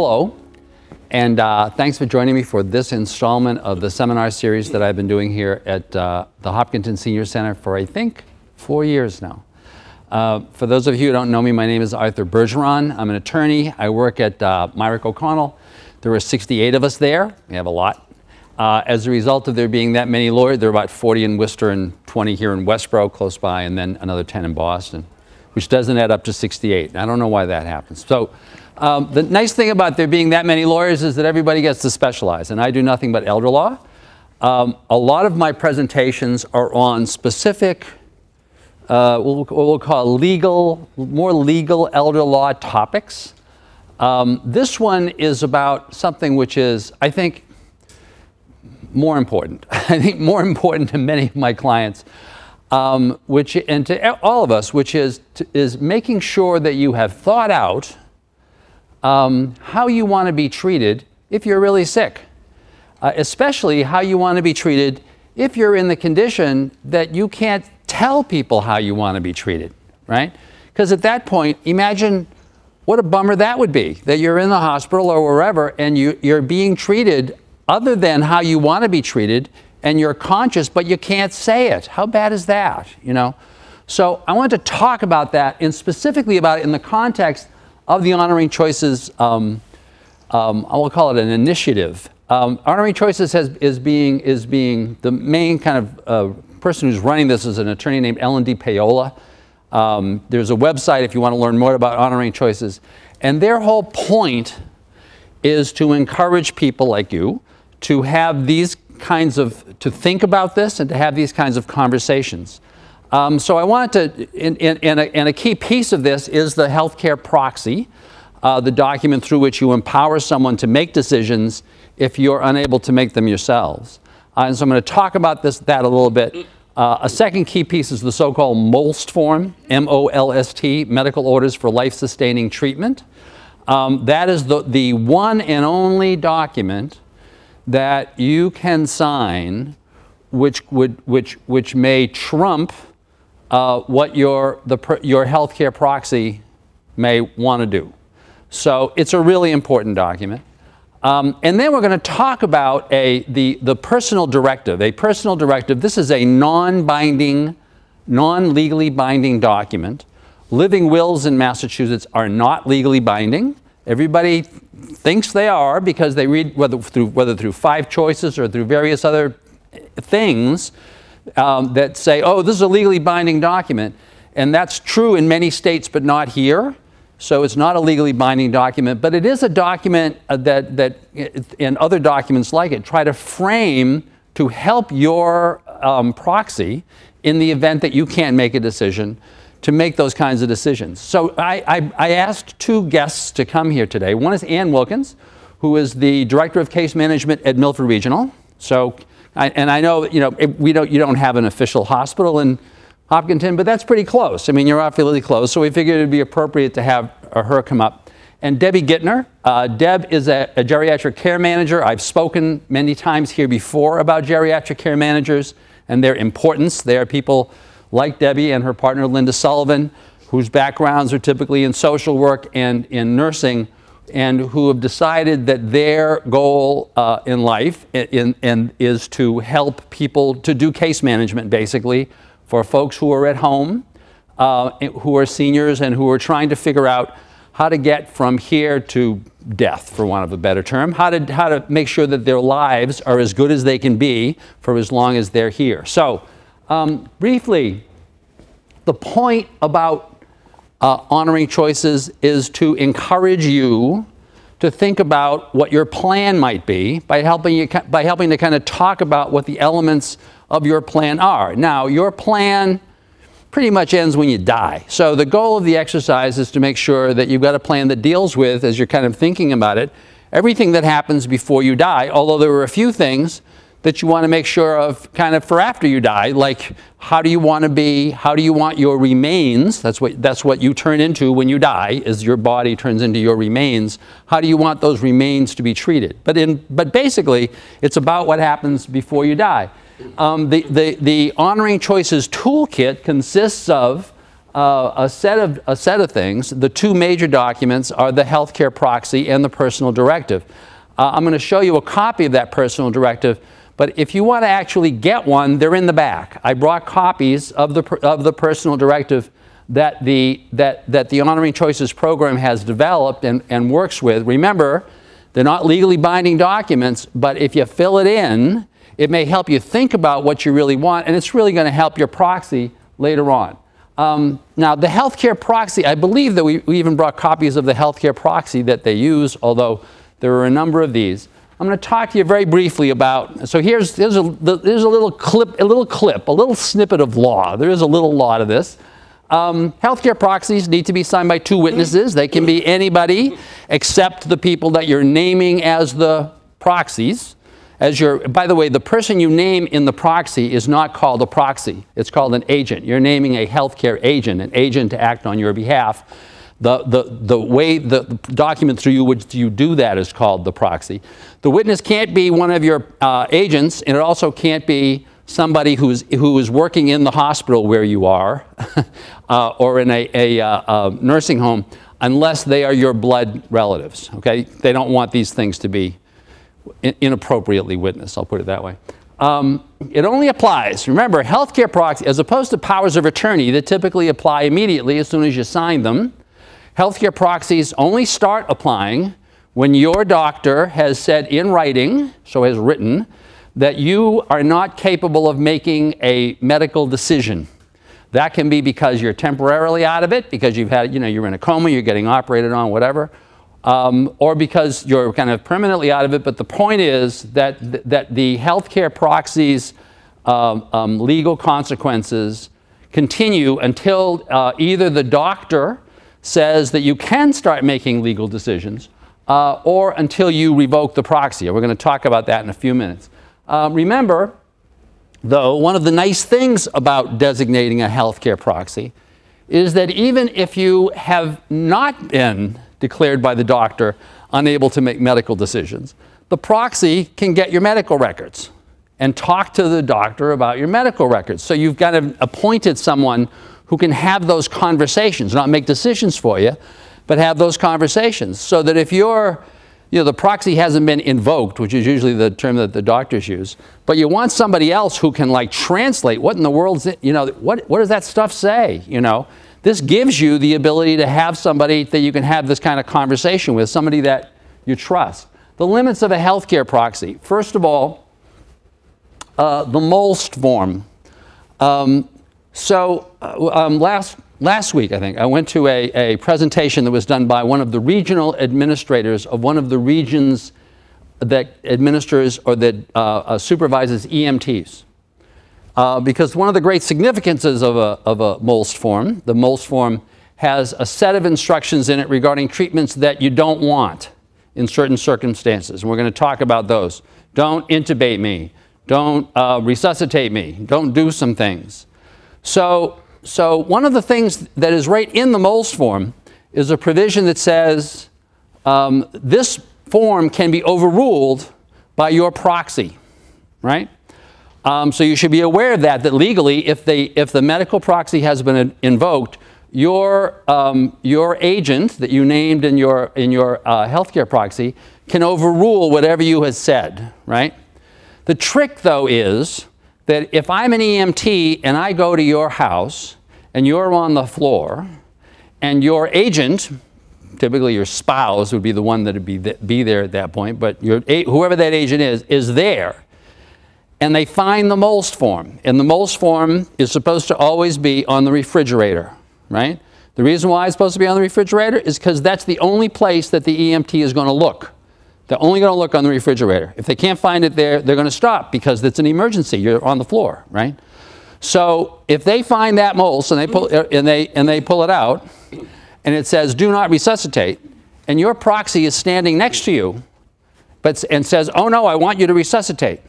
Hello, and uh, thanks for joining me for this installment of the seminar series that I've been doing here at uh, the Hopkinton Senior Center for, I think, four years now. Uh, for those of you who don't know me, my name is Arthur Bergeron. I'm an attorney. I work at uh, Mirick O'Connell. There were 68 of us there. We have a lot. Uh, as a result of there being that many lawyers, there are about 40 in Worcester and 20 here in Westboro, close by, and then another 10 in Boston, which doesn't add up to 68. I don't know why that happens. So um, the nice thing about there being that many lawyers is that everybody gets to specialize, and I do nothing but elder law. Um, a lot of my presentations are on specific, uh, we'll, we'll call legal, more legal elder law topics. Um, this one is about something which is, I think, more important. I think more important to many of my clients, um, which and to all of us, which is to, is making sure that you have thought out um, how you want to be treated if you're really sick, uh, especially how you want to be treated if you're in the condition that you can't tell people how you want to be treated, right? Because at that point, imagine what a bummer that would be that you're in the hospital or wherever and you, you're being treated other than how you want to be treated and you're conscious but you can't say it. How bad is that, you know? So I want to talk about that and specifically about it in the context of the Honoring Choices, um, um, I will call it an initiative. Um, Honoring Choices has, is, being, is being the main kind of uh, person who's running this is an attorney named Ellen DiPaola. Um, there's a website if you want to learn more about Honoring Choices. And their whole point is to encourage people like you to have these kinds of, to think about this and to have these kinds of conversations. Um, so I wanted to, and, a, a, key piece of this is the healthcare proxy, uh, the document through which you empower someone to make decisions if you're unable to make them yourselves. Uh, and so I'm going to talk about this, that a little bit. Uh, a second key piece is the so-called MOLST form, M-O-L-S-T, Medical Orders for Life-Sustaining Treatment. Um, that is the, the one and only document that you can sign which, would, which, which may trump uh, what your, your healthcare proxy may want to do. So it's a really important document. Um, and then we're going to talk about a, the, the personal directive. A personal directive, this is a non-binding, non-legally binding document. Living wills in Massachusetts are not legally binding. Everybody thinks they are because they read, whether through, whether through five choices or through various other things, um, that say, oh, this is a legally binding document. And that's true in many states, but not here. So it's not a legally binding document, but it is a document uh, that, that and other documents like it try to frame to help your um, proxy in the event that you can't make a decision to make those kinds of decisions. So I, I, I asked two guests to come here today. One is Ann Wilkins, who is the Director of Case Management at Milford Regional. So I, and I know, you know, it, we don't, you don't have an official hospital in Hopkinton, but that's pretty close. I mean, you're awfully close, so we figured it'd be appropriate to have her come up. And Debbie Gittner. Uh, Deb is a, a, geriatric care manager. I've spoken many times here before about geriatric care managers and their importance. They are people like Debbie and her partner Linda Sullivan, whose backgrounds are typically in social work and in nursing, and who have decided that their goal uh, in life in, in, is to help people to do case management, basically, for folks who are at home, uh, who are seniors, and who are trying to figure out how to get from here to death, for want of a better term, how to, how to make sure that their lives are as good as they can be for as long as they're here. So, um, briefly, the point about uh, honoring choices is to encourage you to think about what your plan might be by helping you by helping to kind of talk about what the elements of your plan are. Now, your plan pretty much ends when you die. So the goal of the exercise is to make sure that you've got a plan that deals with as you're kind of thinking about it, everything that happens before you die, although there were a few things that you want to make sure of kind of for after you die, like how do you want to be, how do you want your remains, that's what, that's what you turn into when you die, is your body turns into your remains. How do you want those remains to be treated? But, in, but basically, it's about what happens before you die. Um, the, the, the Honoring Choices Toolkit consists of uh, a, set of, a set of things. The two major documents are the healthcare proxy and the personal directive. Uh, I'm going to show you a copy of that personal directive, but if you want to actually get one, they're in the back. I brought copies of the, of the personal directive that the, that, that the Honoring Choices program has developed and, and works with. Remember, they're not legally binding documents, but if you fill it in, it may help you think about what you really want, and it's really going to help your proxy later on. Um, now, the healthcare proxy, I believe that we, we even brought copies of the healthcare proxy that they use, although there are a number of these. I'm going to talk to you very briefly about. So here's, here's, a, there's a little clip, a little clip, a little snippet of law. There is a little law to this. Um, healthcare proxies need to be signed by two witnesses. They can be anybody except the people that you're naming as the proxies. As your, by the way, the person you name in the proxy is not called a proxy. It's called an agent. You're naming a healthcare agent, an agent to act on your behalf. The, the, the way the document through you, which you do that is called the proxy. The witness can't be one of your uh, agents, and it also can't be somebody who's, who is working in the hospital where you are uh, or in a, a, uh, nursing home unless they are your blood relatives. Okay? They don't want these things to be inappropriately witnessed, I'll put it that way. Um, it only applies, remember, healthcare proxy, as opposed to powers of attorney that typically apply immediately as soon as you sign them, healthcare proxies only start applying when your doctor has said in writing, so has written, that you are not capable of making a medical decision. That can be because you're temporarily out of it, because you've had, you know, you're in a coma, you're getting operated on, whatever, um, or because you're kind of permanently out of it. But the point is that, th that the healthcare proxies um, um, legal consequences continue until uh, either the doctor says that you can start making legal decisions uh, or until you revoke the proxy. We're going to talk about that in a few minutes. Uh, remember, though, one of the nice things about designating a healthcare proxy is that even if you have not been declared by the doctor unable to make medical decisions, the proxy can get your medical records and talk to the doctor about your medical records. So you've kind of appointed someone who can have those conversations, not make decisions for you, but have those conversations so that if you're you know, the proxy hasn't been invoked, which is usually the term that the doctors use, but you want somebody else who can like translate what in the world's, it, you know, what, what does that stuff say, you know? This gives you the ability to have somebody that you can have this kind of conversation with, somebody that you trust. The limits of a healthcare proxy. First of all, uh, the MOLST form. Um, so uh, um, last last week, I think, I went to a, a presentation that was done by one of the regional administrators of one of the regions that administers or that uh, uh, supervises EMTs. Uh, because one of the great significances of a, of a MOLST form, the MOLST form has a set of instructions in it regarding treatments that you don't want in certain circumstances. And we're going to talk about those. Don't intubate me. Don't uh, resuscitate me. Don't do some things. So so one of the things that is right in the MOLST form is a provision that says um, this form can be overruled by your proxy, right? Um, so you should be aware of that, that legally, if, they, if the medical proxy has been invoked, your, um, your agent that you named in your, in your uh, healthcare proxy can overrule whatever you have said, right? The trick, though, is that if I'm an EMT and I go to your house and you're on the floor and your agent, typically your spouse would be the one that would be, th be there at that point, but your, whoever that agent is, is there. And they find the MOLST form. And the MOLST form is supposed to always be on the refrigerator, right? The reason why it's supposed to be on the refrigerator is because that's the only place that the EMT is going to look. They're only going to look on the refrigerator. If they can't find it there, they're going to stop because it's an emergency. You're on the floor, right? So if they find that MOLST and they pull, and they, and they pull it out, and it says, do not resuscitate, and your proxy is standing next to you but, and says, oh no, I want you to resuscitate,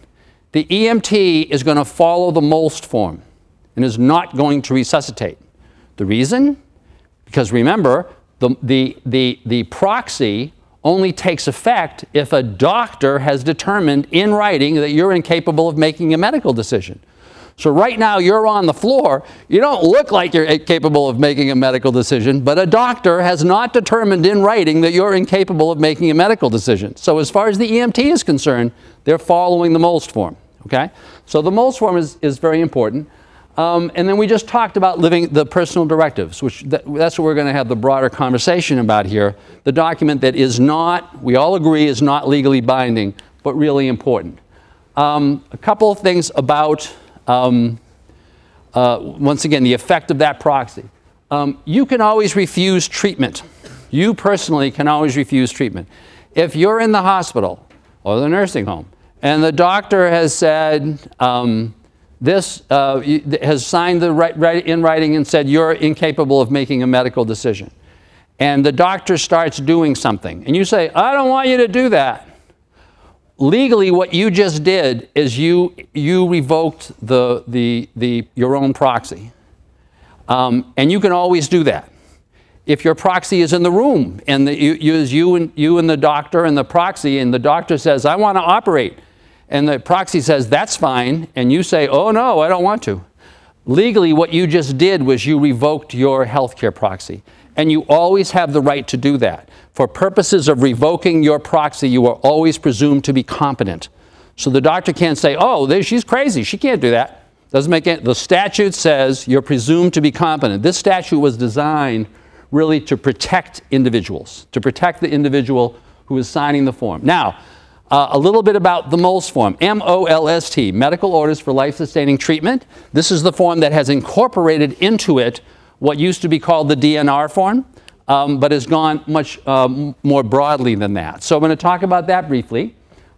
the EMT is going to follow the MOLST form and is not going to resuscitate. The reason? Because remember, the, the, the, the proxy only takes effect if a doctor has determined in writing that you're incapable of making a medical decision. So right now you're on the floor. You don't look like you're capable of making a medical decision, but a doctor has not determined in writing that you're incapable of making a medical decision. So as far as the EMT is concerned, they're following the MOLST form. Okay? So the MOLST form is, is very important. Um, and then we just talked about living the personal directives, which that, that's what we're going to have the broader conversation about here. The document that is not, we all agree, is not legally binding, but really important. Um, a couple of things about um, uh, once again, the effect of that proxy. Um, you can always refuse treatment. You personally can always refuse treatment. If you're in the hospital or the nursing home and the doctor has said, um, this uh, has signed the right, right, in writing and said you're incapable of making a medical decision. And the doctor starts doing something, and you say, I don't want you to do that legally what you just did is you, you revoked the, the, the, your own proxy. Um, and you can always do that. If your proxy is in the room and the, you, you, you, and, you and the doctor and the proxy, and the doctor says, I want to operate, and the proxy says, that's fine, and you say, oh no, I don't want to. Legally, what you just did was you revoked your healthcare proxy. And you always have the right to do that. For purposes of revoking your proxy, you are always presumed to be competent. So the doctor can't say, oh, she's crazy. She can't do that. Doesn't make it. The statute says you're presumed to be competent. This statute was designed really to protect individuals, to protect the individual who is signing the form. Now, uh, a little bit about the MOLST form, M-O-L-S-T, Medical Orders for Life-Sustaining Treatment. This is the form that has incorporated into it what used to be called the DNR form, um, but has gone much um, more broadly than that. So I'm going to talk about that briefly.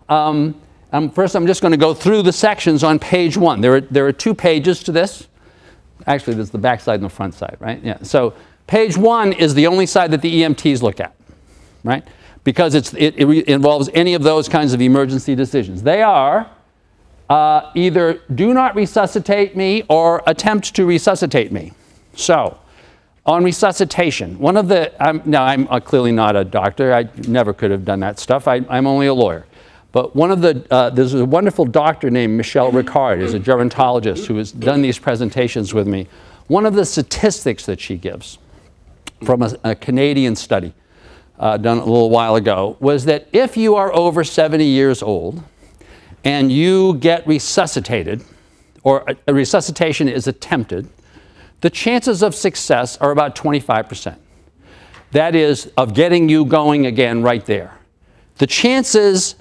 Um, um, first, I'm just going to go through the sections on page one. There are, there are two pages to this. Actually, there's the back side and the front side, right? Yeah. So page one is the only side that the EMTs look at, right? Because it's, it, it involves any of those kinds of emergency decisions. They are uh, either do not resuscitate me or attempt to resuscitate me. So, on resuscitation, one of the, I'm, now I'm uh, clearly not a doctor, I never could have done that stuff, I, am only a lawyer. But one of the, uh, there's a wonderful doctor named Michel Ricard, who's a gerontologist who has done these presentations with me. One of the statistics that she gives from a, a Canadian study uh, done a little while ago was that if you are over 70 years old and you get resuscitated, or a, a resuscitation is attempted, the chances of success are about 25%. That is, of getting you going again right there. The chances,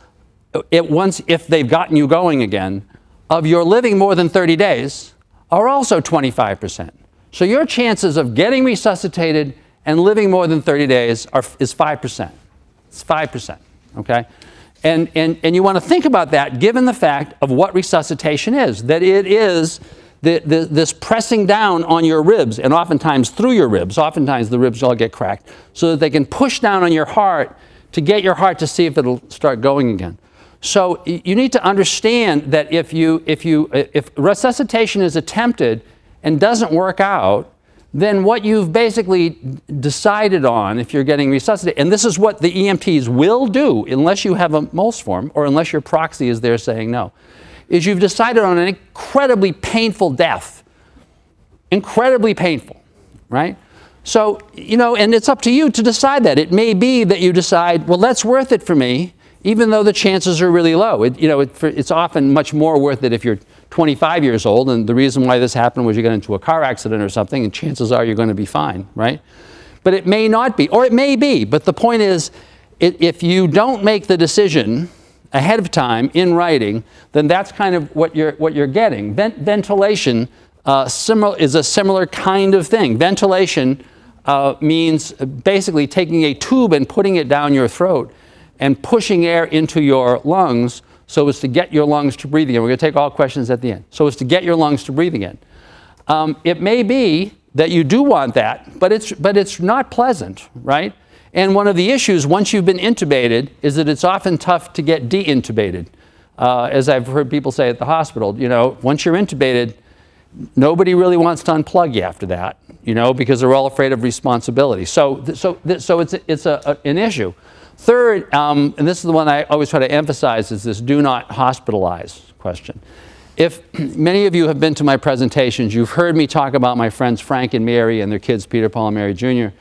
it once, if they've gotten you going again, of your living more than 30 days are also 25%. So your chances of getting resuscitated and living more than 30 days are, is 5%. It's 5%, okay? And, and, and you want to think about that given the fact of what resuscitation is, that it is the, the, this pressing down on your ribs, and oftentimes through your ribs, oftentimes the ribs all get cracked, so that they can push down on your heart to get your heart to see if it'll start going again. So you need to understand that if, you, if, you, if resuscitation is attempted and doesn't work out, then what you've basically decided on if you're getting resuscitated, and this is what the EMTs will do unless you have a MOLST form or unless your proxy is there saying no is you've decided on an incredibly painful death. Incredibly painful, right? So, you know, and it's up to you to decide that. It may be that you decide, well, that's worth it for me, even though the chances are really low. It, you know, it, it's often much more worth it if you're 25 years old, and the reason why this happened was you got into a car accident or something, and chances are you're going to be fine, right? But it may not be, or it may be. But the point is, if you don't make the decision ahead of time in writing, then that's kind of what you're, what you're getting. Vent ventilation uh, similar, is a similar kind of thing. Ventilation uh, means basically taking a tube and putting it down your throat and pushing air into your lungs so as to get your lungs to breathe again. We're going to take all questions at the end. So as to get your lungs to breathe again. Um, it may be that you do want that, but it's, but it's not pleasant, right? And one of the issues once you've been intubated is that it's often tough to get deintubated. Uh, as I've heard people say at the hospital, you know, once you're intubated, nobody really wants to unplug you after that, you know, because they're all afraid of responsibility. So, so, so it's, it's a, a, an issue. Third, um, and this is the one I always try to emphasize, is this do not hospitalize question. if many of you have been to my presentations, you've heard me talk about my friends Frank and Mary and their kids, Peter, Paul, and Mary Jr.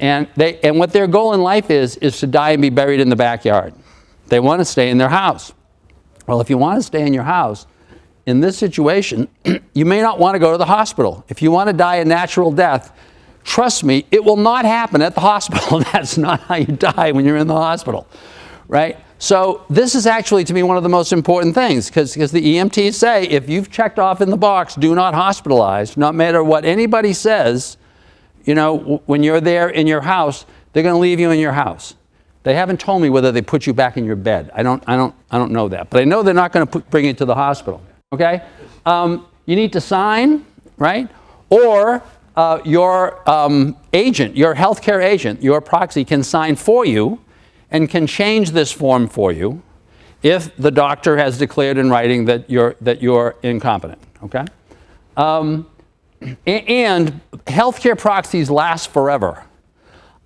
And, they, and what their goal in life is, is to die and be buried in the backyard. They want to stay in their house. Well, if you want to stay in your house, in this situation, you may not want to go to the hospital. If you want to die a natural death, trust me, it will not happen at the hospital. That's not how you die when you're in the hospital, right? So this is actually, to me, one of the most important things because the EMTs say if you've checked off in the box, do not hospitalize, no matter what anybody says, you know, when you're there in your house, they're going to leave you in your house. They haven't told me whether they put you back in your bed. I don't, I don't, I don't know that. But I know they're not going to bring you to the hospital. Okay? Um, you need to sign, right? Or uh, your um, agent, your healthcare agent, your proxy can sign for you and can change this form for you if the doctor has declared in writing that you're, that you're incompetent, okay? Um, and healthcare proxies last forever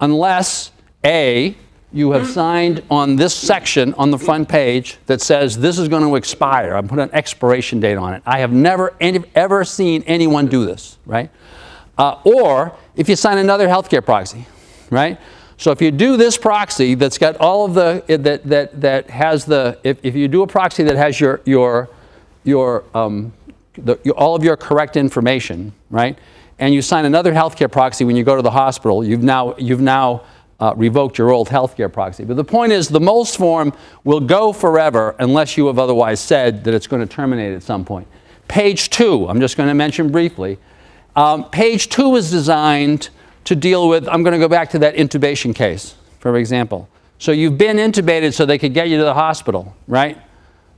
unless A, you have signed on this section on the front page that says this is going to expire. I put an expiration date on it. I have never any, ever seen anyone do this, right? Uh, or if you sign another healthcare proxy, right? So if you do this proxy that's got all of the, that, that, that has the, if, if you do a proxy that has your, your, your, um, the, your, all of your correct information, right? And you sign another healthcare proxy when you go to the hospital, you've now, you've now uh, revoked your old healthcare proxy. But the point is the MOLST form will go forever unless you have otherwise said that it's going to terminate at some point. Page two, I'm just going to mention briefly. Um, page two is designed to deal with, I'm going to go back to that intubation case, for example. So you've been intubated so they could get you to the hospital, right?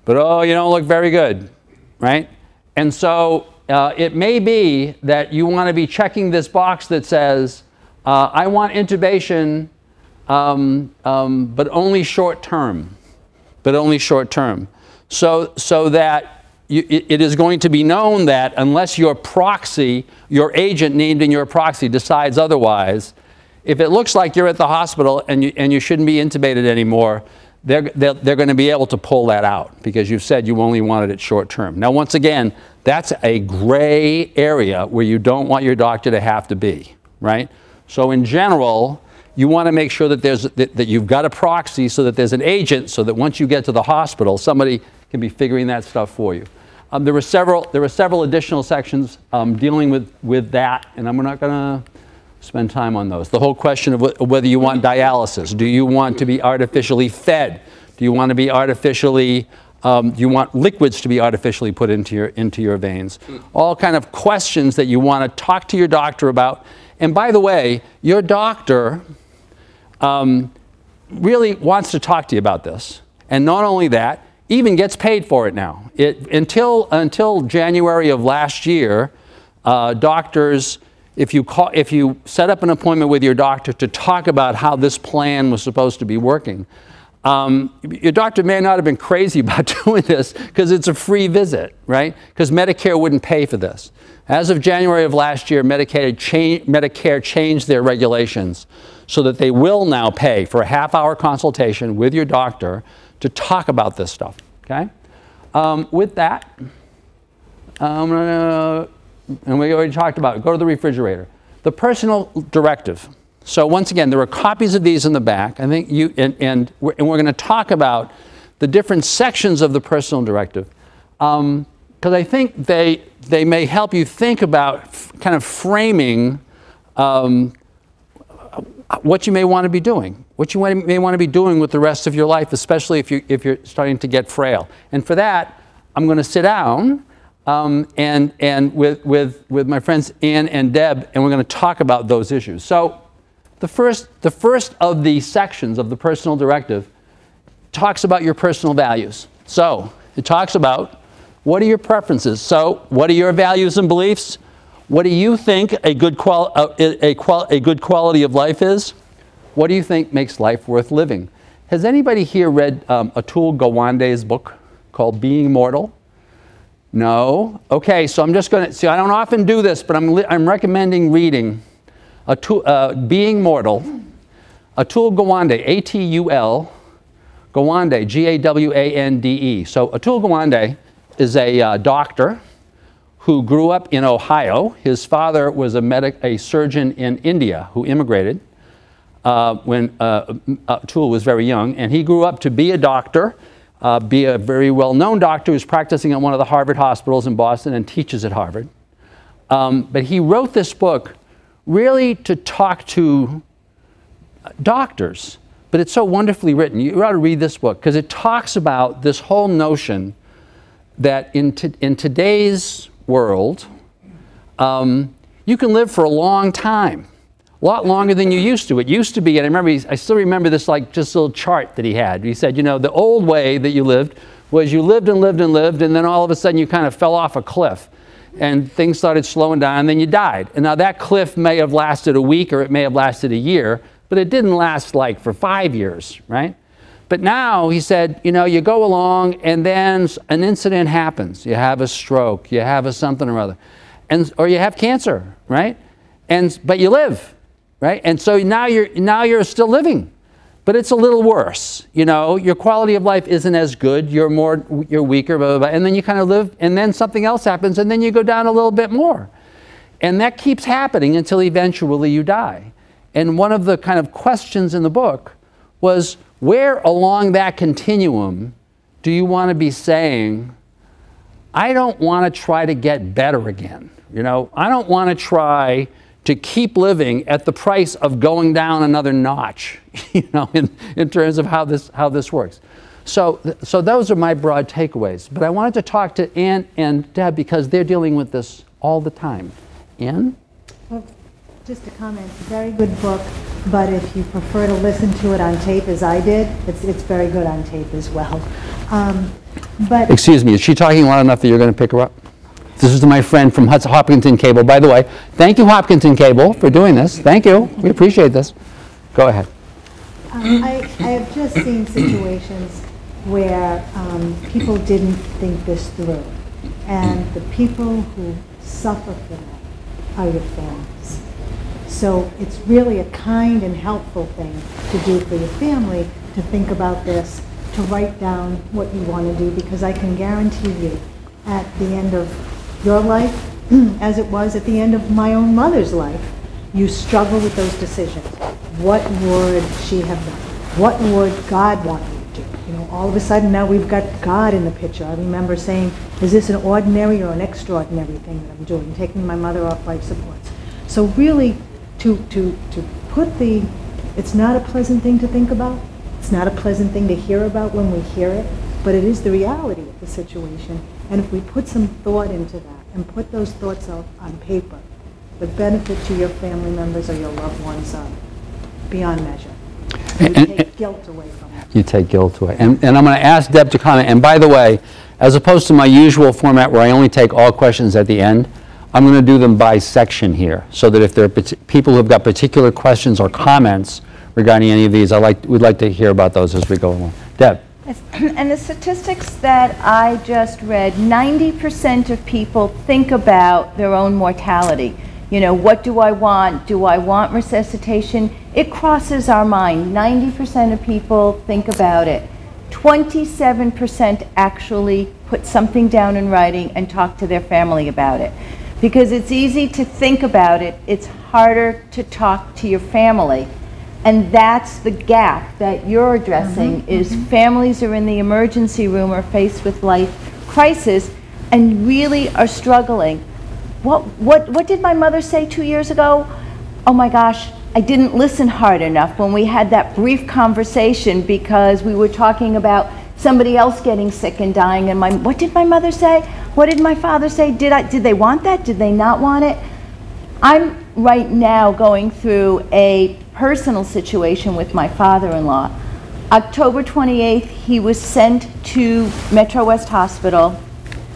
But oh, you don't look very good, right? And so uh, it may be that you want to be checking this box that says, uh, I want intubation, um, um, but only short term, but only short term. So, so that you, it is going to be known that unless your proxy, your agent named in your proxy decides otherwise, if it looks like you're at the hospital and you, and you shouldn't be intubated anymore, they're, they're, they're going to be able to pull that out because you've said you only wanted it short term. Now, once again, that's a gray area where you don't want your doctor to have to be, right? So in general, you want to make sure that, there's, that, that you've got a proxy so that there's an agent so that once you get to the hospital, somebody can be figuring that stuff for you. Um, there, were several, there were several additional sections um, dealing with, with that, and I'm not going to spend time on those. The whole question of wh whether you want dialysis. Do you want to be artificially fed? Do you want to be artificially, um, do you want liquids to be artificially put into your, into your veins? All kind of questions that you want to talk to your doctor about. And by the way, your doctor um, really wants to talk to you about this. And not only that, even gets paid for it now. It, until, until January of last year, uh, doctors, if you, call, if you set up an appointment with your doctor to talk about how this plan was supposed to be working, um, your doctor may not have been crazy about doing this because it's a free visit, right? Because Medicare wouldn't pay for this. As of January of last year, Medicare, cha Medicare changed their regulations so that they will now pay for a half hour consultation with your doctor to talk about this stuff. Okay? Um, with that, I'm gonna, and we already talked about it, go to the refrigerator. The personal directive. So once again, there are copies of these in the back. I think you, and, and we're, and we're going to talk about the different sections of the personal directive. Because um, I think they, they may help you think about kind of framing um, what you may want to be doing, what you may want to be doing with the rest of your life, especially if, you, if you're starting to get frail. And for that, I'm going to sit down um, and, and with, with, with my friends Ann and Deb, and we're going to talk about those issues. So the first, the first of the sections of the personal directive talks about your personal values. So it talks about what are your preferences? So what are your values and beliefs? What do you think a good, qual a, a, qual a good quality of life is? What do you think makes life worth living? Has anybody here read um, Atul Gawande's book called Being Mortal? No? Okay, so I'm just going to, see, I don't often do this, but I'm, I'm recommending reading Atul, uh, Being Mortal, Atul Gawande, A-T-U-L, Gawande, G-A-W-A-N-D-E. So Atul Gawande is a uh, doctor who grew up in Ohio. His father was a, medic, a surgeon in India who immigrated uh, when uh, uh, Toole was very young. And he grew up to be a doctor, uh, be a very well known doctor who's practicing at one of the Harvard hospitals in Boston and teaches at Harvard. Um, but he wrote this book really to talk to doctors. But it's so wonderfully written. You ought to read this book because it talks about this whole notion that in, in today's world, um, you can live for a long time, a lot longer than you used to. It used to be, and I remember, I still remember this like just little chart that he had. He said, you know, the old way that you lived was you lived and lived and lived, and then all of a sudden you kind of fell off a cliff and things started slowing down, and then you died. And now that cliff may have lasted a week or it may have lasted a year, but it didn't last like for five years, right? But now he said, you know, you go along and then an incident happens. You have a stroke, you have a something or other, and, or you have cancer, right? And, but you live, right? And so now you're, now you're still living, but it's a little worse. You know, your quality of life isn't as good. You're more, you're weaker, blah, blah, blah. And then you kind of live, and then something else happens, and then you go down a little bit more. And that keeps happening until eventually you die. And one of the kind of questions in the book was, where along that continuum do you want to be saying, I don't want to try to get better again? You know, I don't want to try to keep living at the price of going down another notch, you know, in, in terms of how this, how this works. So, so those are my broad takeaways. But I wanted to talk to Ann and Deb because they're dealing with this all the time. Ann? Just a comment, very good book, but if you prefer to listen to it on tape as I did, it's, it's very good on tape as well. Um, but Excuse me, is she talking loud enough that you're going to pick her up? This is my friend from Hudson Hopkinton Cable. By the way, thank you, Hopkinton Cable, for doing this. Thank you. We appreciate this. Go ahead. um, I, I have just seen situations where um, people didn't think this through. And the people who suffer from it are your families. So it's really a kind and helpful thing to do for your family to think about this, to write down what you want to do, because I can guarantee you, at the end of your life, as it was at the end of my own mother's life, you struggle with those decisions. What would she have done? What would God want me to do? You know, all of a sudden now we've got God in the picture. I remember saying, is this an ordinary or an extraordinary thing that I'm doing, taking my mother off life supports? So really, to, to, to put the, it's not a pleasant thing to think about. It's not a pleasant thing to hear about when we hear it, but it is the reality of the situation. And if we put some thought into that and put those thoughts out on paper, the benefit to your family members or your loved ones are beyond measure. You And- and- take guilt away from it. You take guilt away. And, and I'm going to ask Deb to comment. And by the way, as opposed to my usual format where I only take all questions at the end, I'm going to do them by section here, so that if there are people who've got particular questions or comments regarding any of these, I like, we'd like to hear about those as we go along. Deb? And the statistics that I just read, 90% of people think about their own mortality. You know, what do I want? Do I want resuscitation? It crosses our mind. 90% of people think about it. 27% actually put something down in writing and talk to their family about it. Because it's easy to think about it, it's harder to talk to your family. And that's the gap that you're addressing mm-hmm. is mm-hmm. families are in the emergency room or faced with life crisis and really are struggling. What, what, what did my mother say two years ago? Oh my gosh, I didn't listen hard enough when we had that brief conversation because we were talking about somebody else getting sick and dying and my what did my mother say? What did my father say? Did I did they want that? Did they not want it? I'm right now going through a personal situation with my father-in-law. October 28th, he was sent to Metro West Hospital.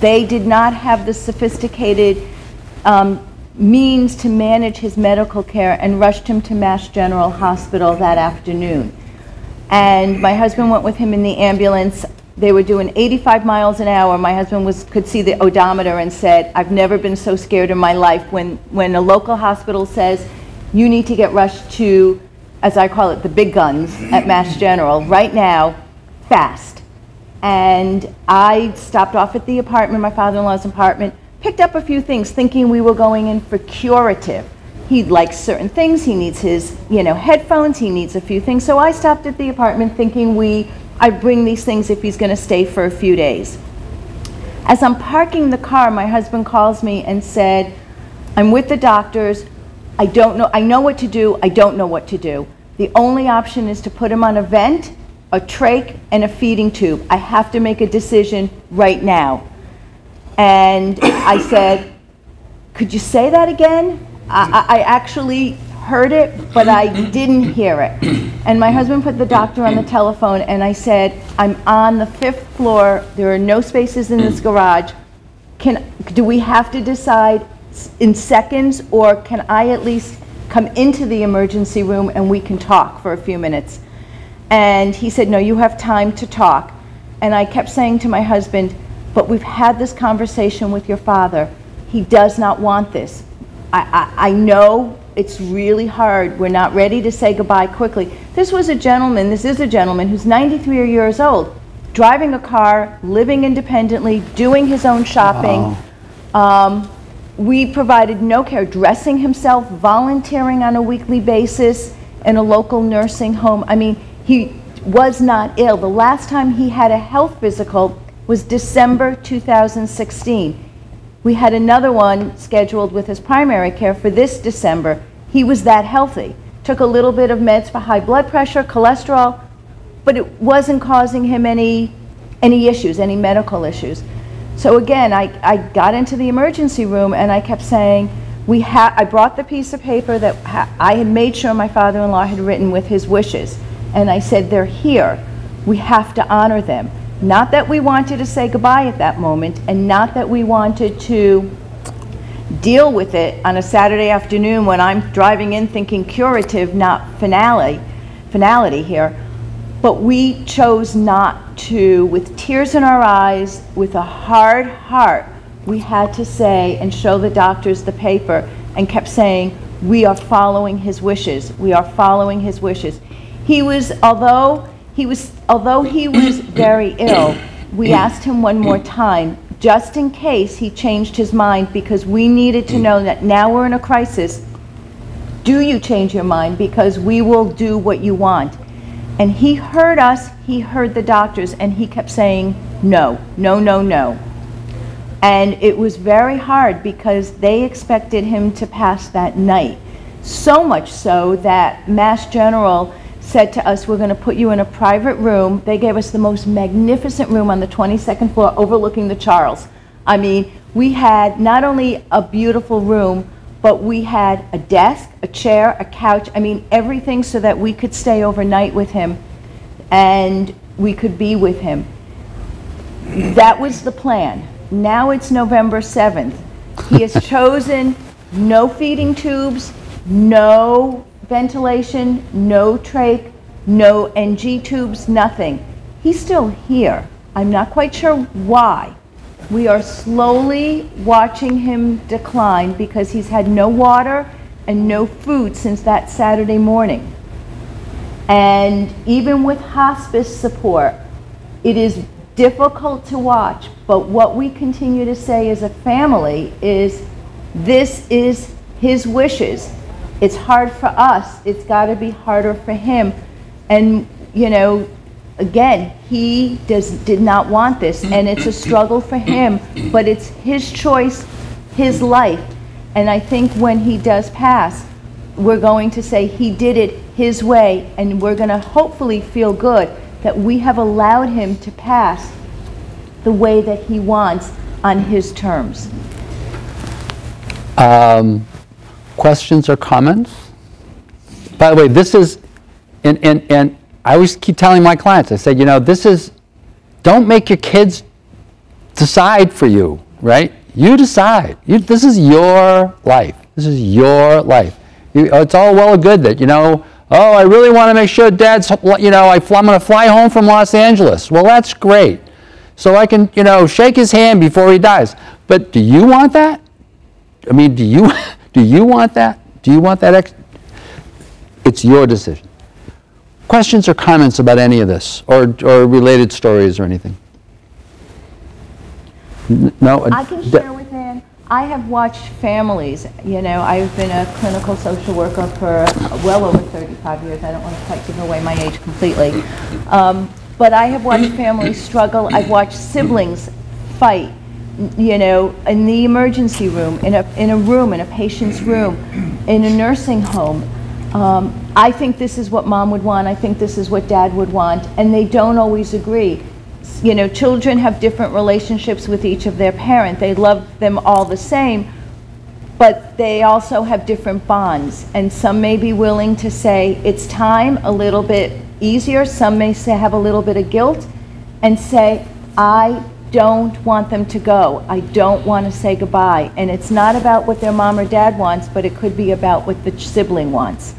They did not have the sophisticated um, means to manage his medical care and rushed him to Mass General Hospital that afternoon. And my husband went with him in the ambulance. They were doing 85 miles an hour. My husband was, could see the odometer and said, I've never been so scared in my life. When, when a local hospital says, you need to get rushed to, as I call it, the big guns at Mass General, right now, fast. And I stopped off at the apartment, my father-in-law's apartment, picked up a few things thinking we were going in for curative. He likes certain things, he needs his, you know, headphones, he needs a few things. So I stopped at the apartment thinking we, I bring these things if he's gonna stay for a few days. As I'm parking the car, my husband calls me and said, I'm with the doctors. I don't know, I know what to do, I don't know what to do. The only option is to put him on a vent, a trach, and a feeding tube. I have to make a decision right now. And I said, could you say that again? I, I actually heard it, but I didn't hear it. And my husband put the doctor on the telephone, and I said, I'm on the fifth floor, there are no spaces in this garage. Can, do we have to decide in seconds, or can I at least come into the emergency room and we can talk for a few minutes? And he said, no, you have time to talk. And I kept saying to my husband, but we've had this conversation with your father. He does not want this. I, I, I know it's really hard. We're not ready to say goodbye quickly. This was a gentleman, this is a gentleman who's 93 years old, driving a car, living independently, doing his own shopping. Um, we provided no care, dressing himself, volunteering on a weekly basis in a local nursing home. I mean, he was not ill. The last time he had a health physical was December 2016. We had another one scheduled with his primary care for this December. He was that healthy. Took a little bit of meds for high blood pressure, cholesterol, but it wasn't causing him any, any issues, any medical issues. So again, I, I got into the emergency room and I kept saying, we ha- I brought the piece of paper that ha- I had made sure my father-in-law had written with his wishes. And I said, they're here. We have to honor them. Not that we wanted to say goodbye at that moment and not that we wanted to deal with it on a Saturday afternoon when I'm driving in thinking curative, not finale, finality here. But we chose not to, with tears in our eyes, with a hard heart, we had to say and show the doctors the paper and kept saying, we are following his wishes. We are following his wishes. He was, although he was, although he was very ill, we mm. asked him one more mm. time, just in case he changed his mind, because we needed to mm. know that now we're in a crisis. Do you change your mind? Because we will do what you want. And he heard us, he heard the doctors, and he kept saying, no, no, no, no. And it was very hard because they expected him to pass that night. So much so that Mass General said to us, we're going to put you in a private room. They gave us the most magnificent room on the 22nd floor overlooking the Charles. I mean, we had not only a beautiful room, but we had a desk, a chair, a couch, I mean, everything so that we could stay overnight with him and we could be with him. That was the plan. Now it's November 7th. He has chosen no feeding tubes, no ventilation, no trach, no NG tubes, nothing. He's still here. I'm not quite sure why. We are slowly watching him decline because he's had no water and no food since that Saturday morning. And even with hospice support, it is difficult to watch, but what we continue to say as a family is this is his wishes. It's hard for us, it's got to be harder for him. And, you know, again, he does, did not want this, and it's a struggle for him, but it's his choice, his life. And I think when he does pass, we're going to say he did it his way, and we're going to hopefully feel good that we have allowed him to pass the way that he wants on his terms. Um, Questions or comments? By the way, this is, and, and, and I always keep telling my clients, I say, you know, this is, don't make your kids decide for you, right? You decide. You, this is your life. This is your life. You, it's all well and good that, you know, oh, I really want to make sure dad's, you know, I, am going to fly home from Los Angeles. Well, that's great. So I can, you know, shake his hand before he dies. But do you want that? I mean, do you, do you want that? Do you want that? Ex- it's your decision. Questions or comments about any of this or, or related stories or anything? N- No? I can d- share with Ann, I have watched families, you know, I've been a clinical social worker for well over 35 years. I don't want to quite give away my age completely. Um, But I have watched families struggle, I've watched siblings fight, n- you know, in the emergency room, in a, in a room, in a patient's room, in a nursing home. Um, I think this is what mom would want, I think this is what dad would want, and they don't always agree you know, children have different relationships with each of their parent. They love them all the same, but they also have different bonds. And some may be willing to say, it's time, a little bit easier. Some may say, have a little bit of guilt and say, I don't want them to go. I don't want to say goodbye. And it's not about what their mom or dad wants, but it could be about what the sibling wants.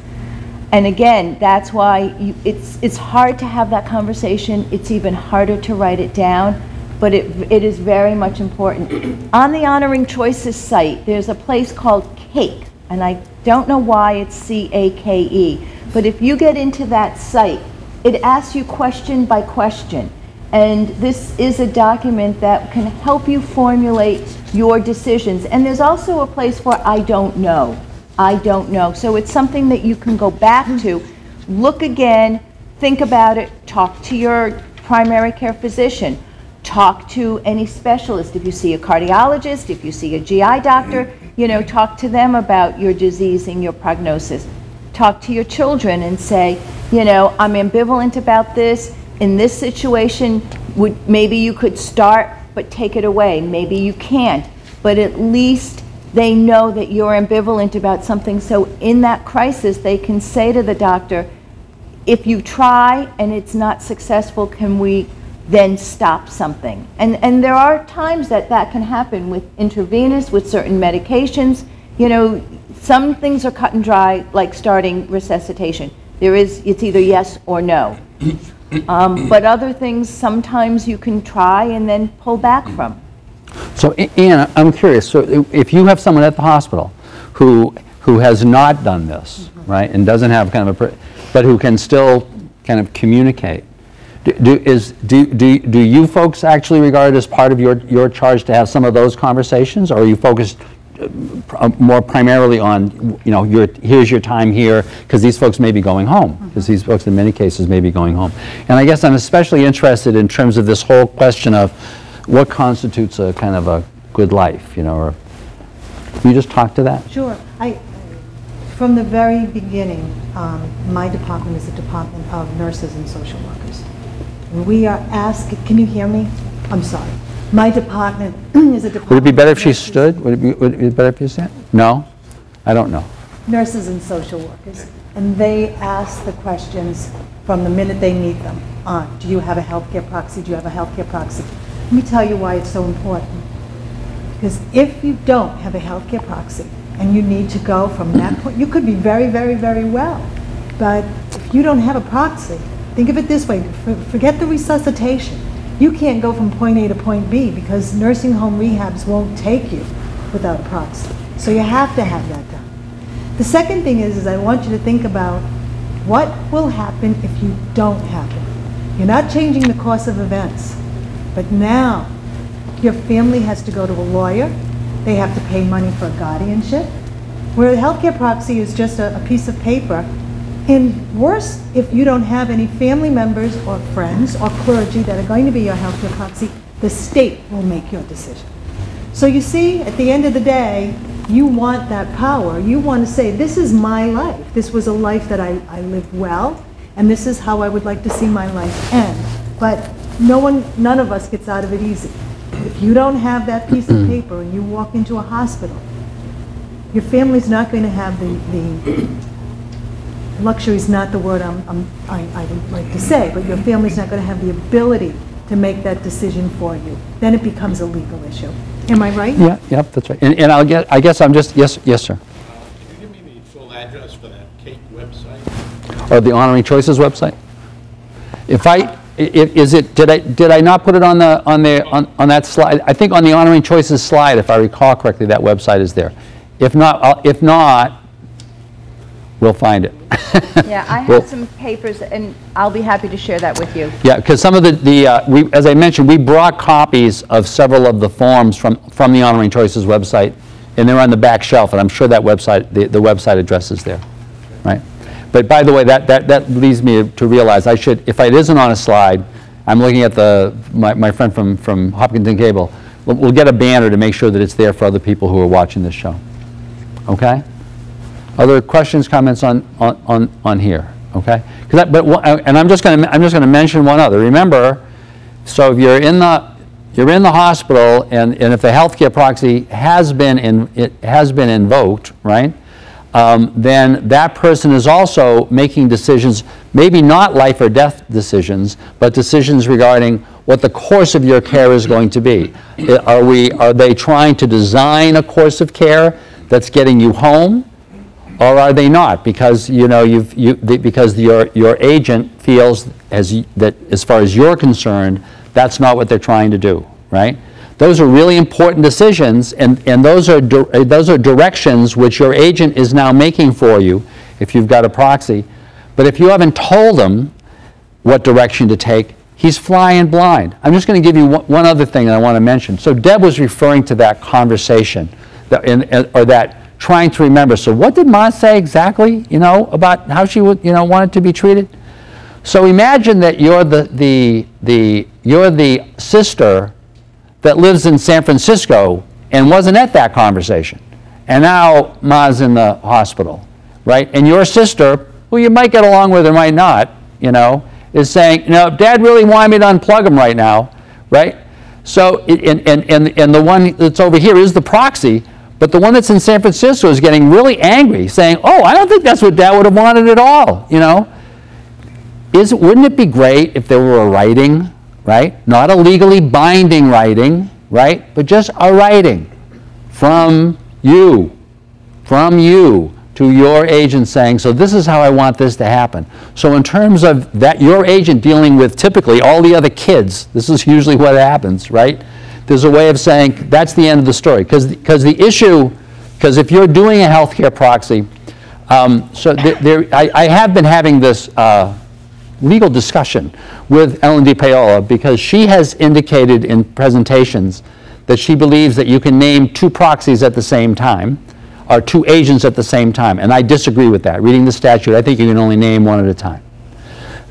And again, that's why you, it's, it's hard to have that conversation. It's even harder to write it down, but it, it is very much important. On the Honoring Choices site, there's a place called CAKE, and I don't know why it's C-A-K-E, but if you get into that site, it asks you question by question. And this is a document that can help you formulate your decisions. And there's also a place for I don't know. I don't know. So it's something that you can go back to, look again, think about it, talk to your primary care physician, talk to any specialist. If you see a cardiologist, if you see a GI doctor, you know, talk to them about your disease and your prognosis. Talk to your children and say, you know, I'm ambivalent about this. In this situation, would, maybe you could start, but take it away. Maybe you can't. But at least they know that you're ambivalent about something. So in that crisis, they can say to the doctor, if you try and it's not successful, can we then stop something? And, and there are times that that can happen with intravenous, with certain medications. You know, some things are cut and dry, like starting resuscitation. There is, it's either yes or no. Um, but other things, sometimes you can try and then pull back from. So, A- Ann, I'm curious, so if you have someone at the hospital who, who has not done this, right, and doesn't have kind of a, but who can still kind of communicate, do- do, is, do, do do you folks actually regard it as part of your, your charge to have some of those conversations? Or are you focused more primarily on, you know, your, here's your time here, because these folks may be going home, because these folks in many cases may be going home. And I guess I'm especially interested in terms of this whole question of what constitutes a kind of a good life, you know, or, can you just talk to that? Sure. I, from the very beginning, um, my department is a department of nurses and social workers. We are asked, can you hear me? I'm sorry. My department is a department. Would it be better if she stood? Would it be, would it be better if you sat? No? I don't know. Nurses and social workers. And they ask the questions from the minute they meet them. Uh, Do you have a healthcare proxy? Do you have a healthcare proxy? Let me tell you why it's so important. Because if you don't have a healthcare proxy and you need to go from that point, you could be very, very, very well. But if you don't have a proxy, think of it this way, for- forget the resuscitation. You can't go from point A to point B because nursing home rehabs won't take you without a proxy. So you have to have that done. The second thing is, is I want you to think about what will happen if you don't have it. You're not changing the course of events, but now your family has to go to a lawyer, they have to pay money for a guardianship, where a healthcare proxy is just a, a piece of paper. And worse, if you don't have any family members or friends or clergy that are going to be your healthcare proxy, the state will make your decision. So you see, at the end of the day, you want that power. You want to say, this is my life. This was a life that I, I lived well, and this is how I would like to see my life end. But no one, none of us gets out of it easy. If you don't have that piece of paper and you walk into a hospital, your family's not going to have the, the luxury is not the word I'm, I'm, I, I would like to say, but your family's not going to have the ability to make that decision for you. Then it becomes a legal issue. Am I right? Yeah, yep, that's right. And, and I'll get, I guess I'm just, yes, yes, sir. Can you give me the full address for that Cake website? Or the Honoring Choices website? If I, i- i- is it, did I, did I not put it on the, on the, on, on that slide? I think on the Honoring Choices slide, if I recall correctly, that website is there. If not, I'll- if not, we'll find it. Yeah, I Well- have some papers, and I'll be happy to share that with you. Yeah, because some of the, the uh, we, as I mentioned, we brought copies of several of the forms from, from the Honoring Choices website, and they're on the back shelf, and I'm sure that website, the, the website address is there, right? But by the way, that, that, that leads me to realize I should, if it isn't on a slide, I'm looking at the, my, my friend from, from Hopkinton Cable, we'll, we'll get a banner to make sure that it's there for other people who are watching this show. Okay? Other questions, comments on, on, on, on here, okay? that- but, and I'm just gonna, I'm just gonna mention one other. Remember, so if you're in the, you're in the hospital and, and if the healthcare proxy has been in, it has been invoked, right? Um, then that person is also making decisions, maybe not life or death decisions, but decisions regarding what the course of your care is going to be. Are we, are they trying to design a course of care that's getting you home? Or are they not? Because, you know, you've, you, the- because your, your agent feels as, that, as far as you're concerned, that's not what they're trying to do, right? Those are really important decisions, and, and those are, uh, those are directions which your agent is now making for you, if you've got a proxy. But if you haven't told them what direction to take, he's flying blind. I'm just going to give you one, other thing that I want to mention. So Deb was referring to that conversation, that, in, or that trying to remember. So what did Ma say exactly, you know, about how she would, you know, wanted to be treated? So imagine that you're the, the, the, you're the sister that lives in San Francisco and wasn't at that conversation. And now Ma's in the hospital, right? And your sister, who you might get along with or might not, you know, is saying, no, Dad really wanted me to unplug him right now, right? So, and, and, and, and the one that's over here is the proxy, but the one that's in San Francisco is getting really angry, saying, oh, I don't think that's what Dad would have wanted at all, you know? is, wouldn't it be great if there were a writing, right? Not a legally binding writing, right? But just a writing from you, from you to your agent saying, so this is how I want this to happen. So in terms of that, your agent dealing with typically all the other kids, this is usually what happens, right? There's a way of saying, that's the end of the story. Because because the issue, because if you're doing a healthcare proxy, um, so there, there, I, I have been having this uh, legal discussion with Ellen DiPaola because she has indicated in presentations that she believes that you can name two proxies at the same time, or two agents at the same time, and I disagree with that. Reading the statute, I think you can only name one at a time.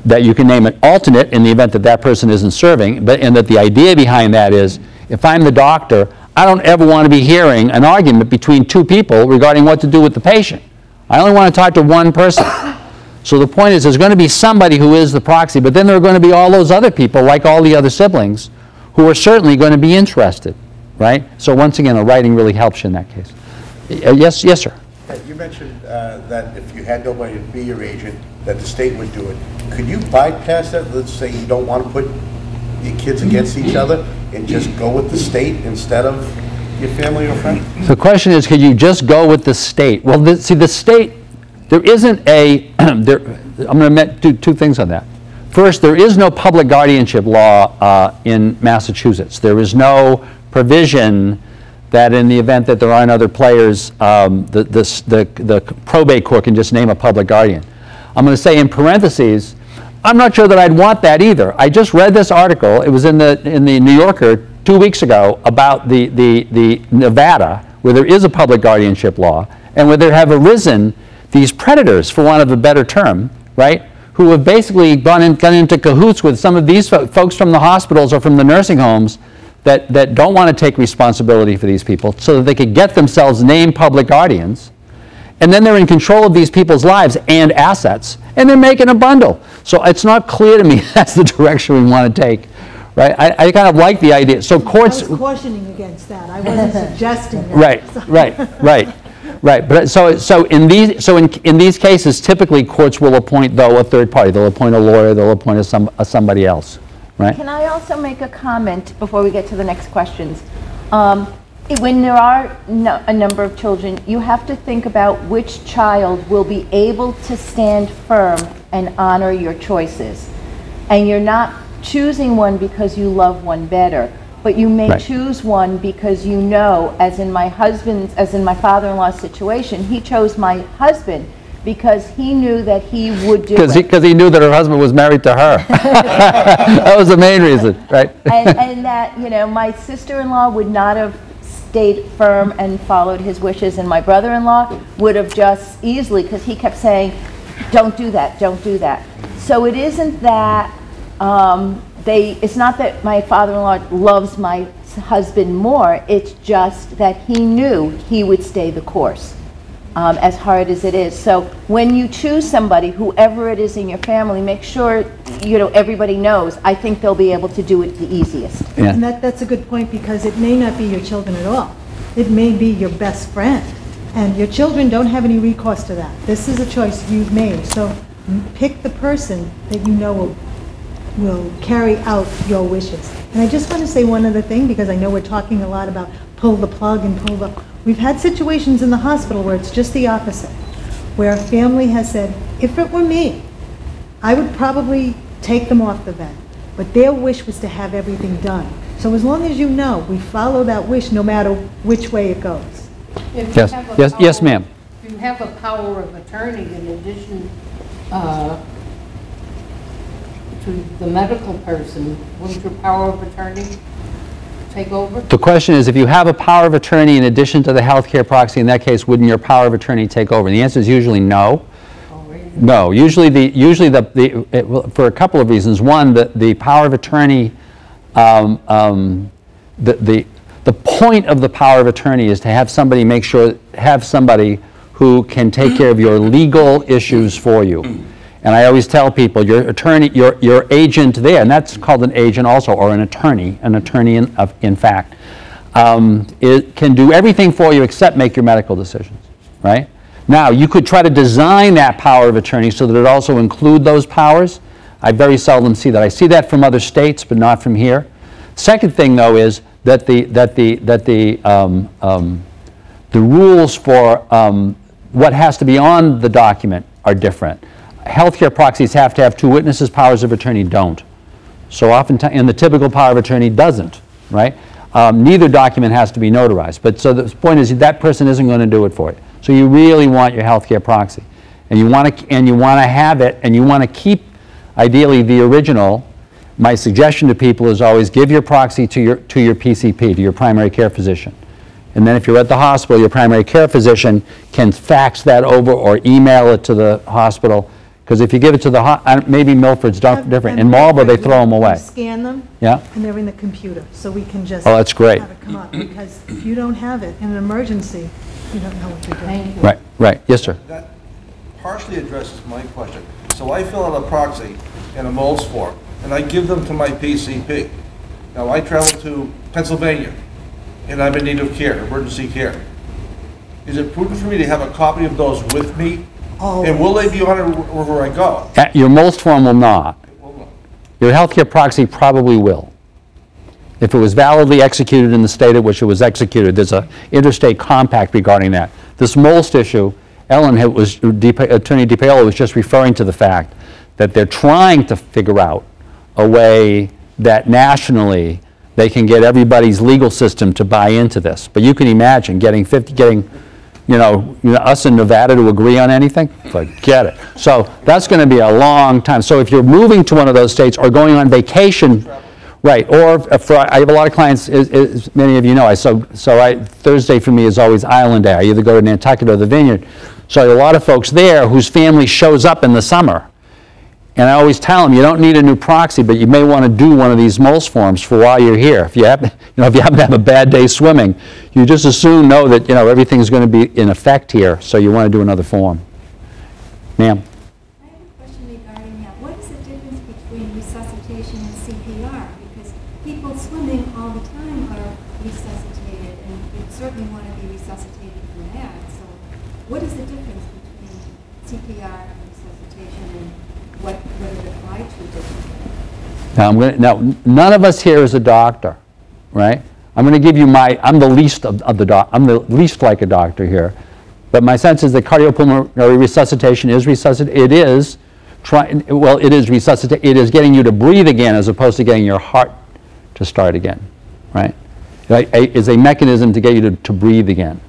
That you can name an alternate in the event that that person isn't serving, but, and that the idea behind that is, if I'm the doctor, I don't ever want to be hearing an argument between two people regarding what to do with the patient. I only want to talk to one person. So the point is, there's going to be somebody who is the proxy, but then there are going to be all those other people, like all the other siblings, who are certainly going to be interested, right? So once again, a writing really helps you in that case. Uh, Yes, yes, sir. Uh, You mentioned uh, that if you had nobody to be your agent, that the state would do it. Could you bypass that? Let's say you don't want to put your kids against each other and just go with the state instead of your family or friend? The question is, could you just go with the state? Well, the, see, the state, there isn't a, there, I'm going to do two things on that. First, there is no public guardianship law uh, in Massachusetts. There is no provision that in the event that there aren't other players, um, the, the, the, the probate court can just name a public guardian. I'm going to say in parentheses, I'm not sure that I'd want that either. I just read this article, it was in the, in the New Yorker two weeks ago, about the, the, the Nevada, where there is a public guardianship law, and where there have arisen these predators, for want of a better term, right, who have basically gone, in, gone into cahoots with some of these fo- folks from the hospitals or from the nursing homes that, that don't want to take responsibility for these people so that they could get themselves named public guardians and then they're in control of these people's lives and assets, and they're making a bundle. So it's not clear to me that's the direction we want to take, right? I, I kind of like the idea. So I courts, was cautioning against that. I wasn't suggesting that. right, right, right, right. But so, so in these, so in, in these cases, typically courts will appoint though a third party. They'll appoint a lawyer. They'll appoint a, some, a somebody else, right? Can I also make a comment before we get to the next questions? Um, i- When there are no- a number of children, you have to think about which child will be able to stand firm and honor your choices. And you're not choosing one because you love one better, but you may Right. choose one because you know, as in my husband's, as in my father-in-law's situation, he chose my husband because he knew that he would do Because he, it. because he knew that her husband was married to her. That was the main reason, right? And, and that, you know, my sister-in-law would not have stayed firm and followed his wishes, and my brother-in-law would have just easily, because he kept saying, don't do that, don't do that. So it isn't that, um, they, it's not that my father-in-law loves my husband more, it's just that he knew he would stay the course, um, as hard as it is. So when you choose somebody, whoever it is in your family, make sure, you know, everybody knows, I think they'll be able to do it the easiest. And that, that's a good point, because it may not be your children at all. It may be your best friend, and your children don't have any recourse to that. This is a choice you've made, so pick the person that you know will, will carry out your wishes. And I just want to say one other thing, because I know we're talking a lot about pull the plug and pull the, we've had situations in the hospital where it's just the opposite, where a family has said, if it were me, I would probably take them off the vent, but their wish was to have everything done. So as long as you know, we follow that wish no matter which way it goes. If you Yes, have a yes, yes, ma'am. If you have a power of attorney in addition uh, to the medical person, wouldn't your power of attorney take over? The question is, if you have a power of attorney in addition to the healthcare proxy, in that case, wouldn't your power of attorney take over? And the answer is usually no. Already? No, usually the, usually the, the, it for a couple of reasons. One, the, the power of attorney, um, um, the, the, the point of the power of attorney is to have somebody make sure, have somebody who can take care of your legal issues for you. And I always tell people, your attorney, your, your agent there, and that's called an agent also, or an attorney, an attorney in, of- in fact, um, it can do everything for you except make your medical decisions, right? Now, you could try to design that power of attorney so that it also include those powers. I very seldom see that. I see that from other states, but not from here. Second thing, though, is that the, that the, that the, um, um, the rules for um, what has to be on the document are different. Healthcare proxies have to have two witnesses, powers of attorney don't. So oftentimes, and the typical power of attorney doesn't, right? Um, Neither document has to be notarized. But so the point is, that person isn't going to do it for you. So you really want your healthcare proxy. And you want to, and you want to have it, and you want to keep, ideally, the original. My suggestion to people is always give your proxy to your, to your PCP, to your primary care physician. And then if you're at the hospital, your primary care physician can fax that over or email it to the hospital. Because if you give it to the, ho- I don't- maybe Milford's doc- different. In Marlboro, they throw them away. Scan them. Yeah? And they're in the computer, so we can just. Oh, that's great. Have it come up, because if you don't have it in an emergency, you don't know what you're doing. You. Right, right. Yes, sir. That partially addresses my question. So I fill out a proxy in a MOLST form, and I give them to my PCP. Now, I travel to Pennsylvania, and I'm in need of care, emergency care. Is it prudent for me to have a copy of those with me? And will they be on it wherever I go? Uh, Your MOLST form will not. Your healthcare proxy probably will. If it was validly executed in the state at which it was executed, there's a interstate compact regarding that. This MOLST issue, Ellen had- was, Attorney DiPaola was just referring to the fact that they're trying to figure out a way that nationally they can get everybody's legal system to buy into this. But you can imagine getting 50, getting, you know, us in Nevada to agree on anything? Forget it. So that's going to be a long time. So if you're moving to one of those states or going on vacation, right, or for, I have a lot of clients, as, as many of you know, I, so, so I, Thursday for me is always Island Day. I either go to Nantucket or the Vineyard. So a lot of folks there whose family shows up in the summer. And I always tell them, you don't need a new proxy, but you may want to do one of these MOLST forms for while you're here. If you happen, you know, if you happen to have a bad day swimming, you just as soon know that, you know, everything's going to be in effect here, so you want to do another form. Ma'am? I have a question regarding that. What is the difference between resuscitation and CPR? Because people swimming all the time are resuscitated, and you certainly want to be resuscitated from that. So what is the difference between CPR and resuscitation, and what, what it applied to differently? Now, I'm to, now, none of us here is a doctor, right? I'm going to give you my, I'm the least of, of the doc, I'm the least like a doctor here. But my sense is that cardiopulmonary resuscitation is resuscit, it is trying, well, it is resuscitate, it is getting you to breathe again as opposed to getting your heart to start again, right? It is a- mechanism to get you to, to breathe again.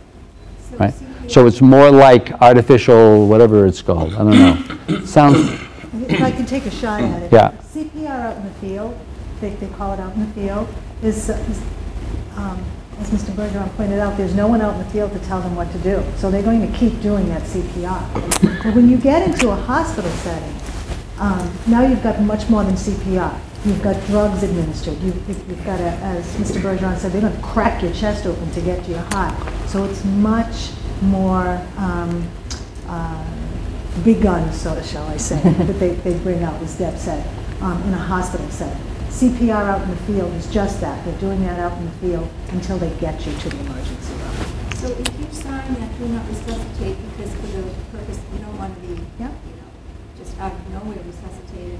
So Right. So it's more like artificial, whatever it's called, I don't know. Sounds, If I can take a shot at it. Yeah. CPR out in the field, they, they call it out in the field, is, is, um, as Mr. Bergeron pointed out, there's no one out in the field to tell them what to do. So they're going to keep doing that CPR. But when you get into a hospital setting, um, now you've got much more than CPR. You've got drugs administered. You've, you've got, a, as Mr. Bergeron said, they're going to crack your chest open to get to your heart. So it's much more um, uh, big guns, so shall I say, that they, they bring out, as Deb said, um, in a hospital setting. CPR out in the field is just that. They're doing that out in the field until they get you to the emergency room. So if you sign that do not resuscitate because for the purpose, you don't want to be, yeah. you know, just out of nowhere resuscitated,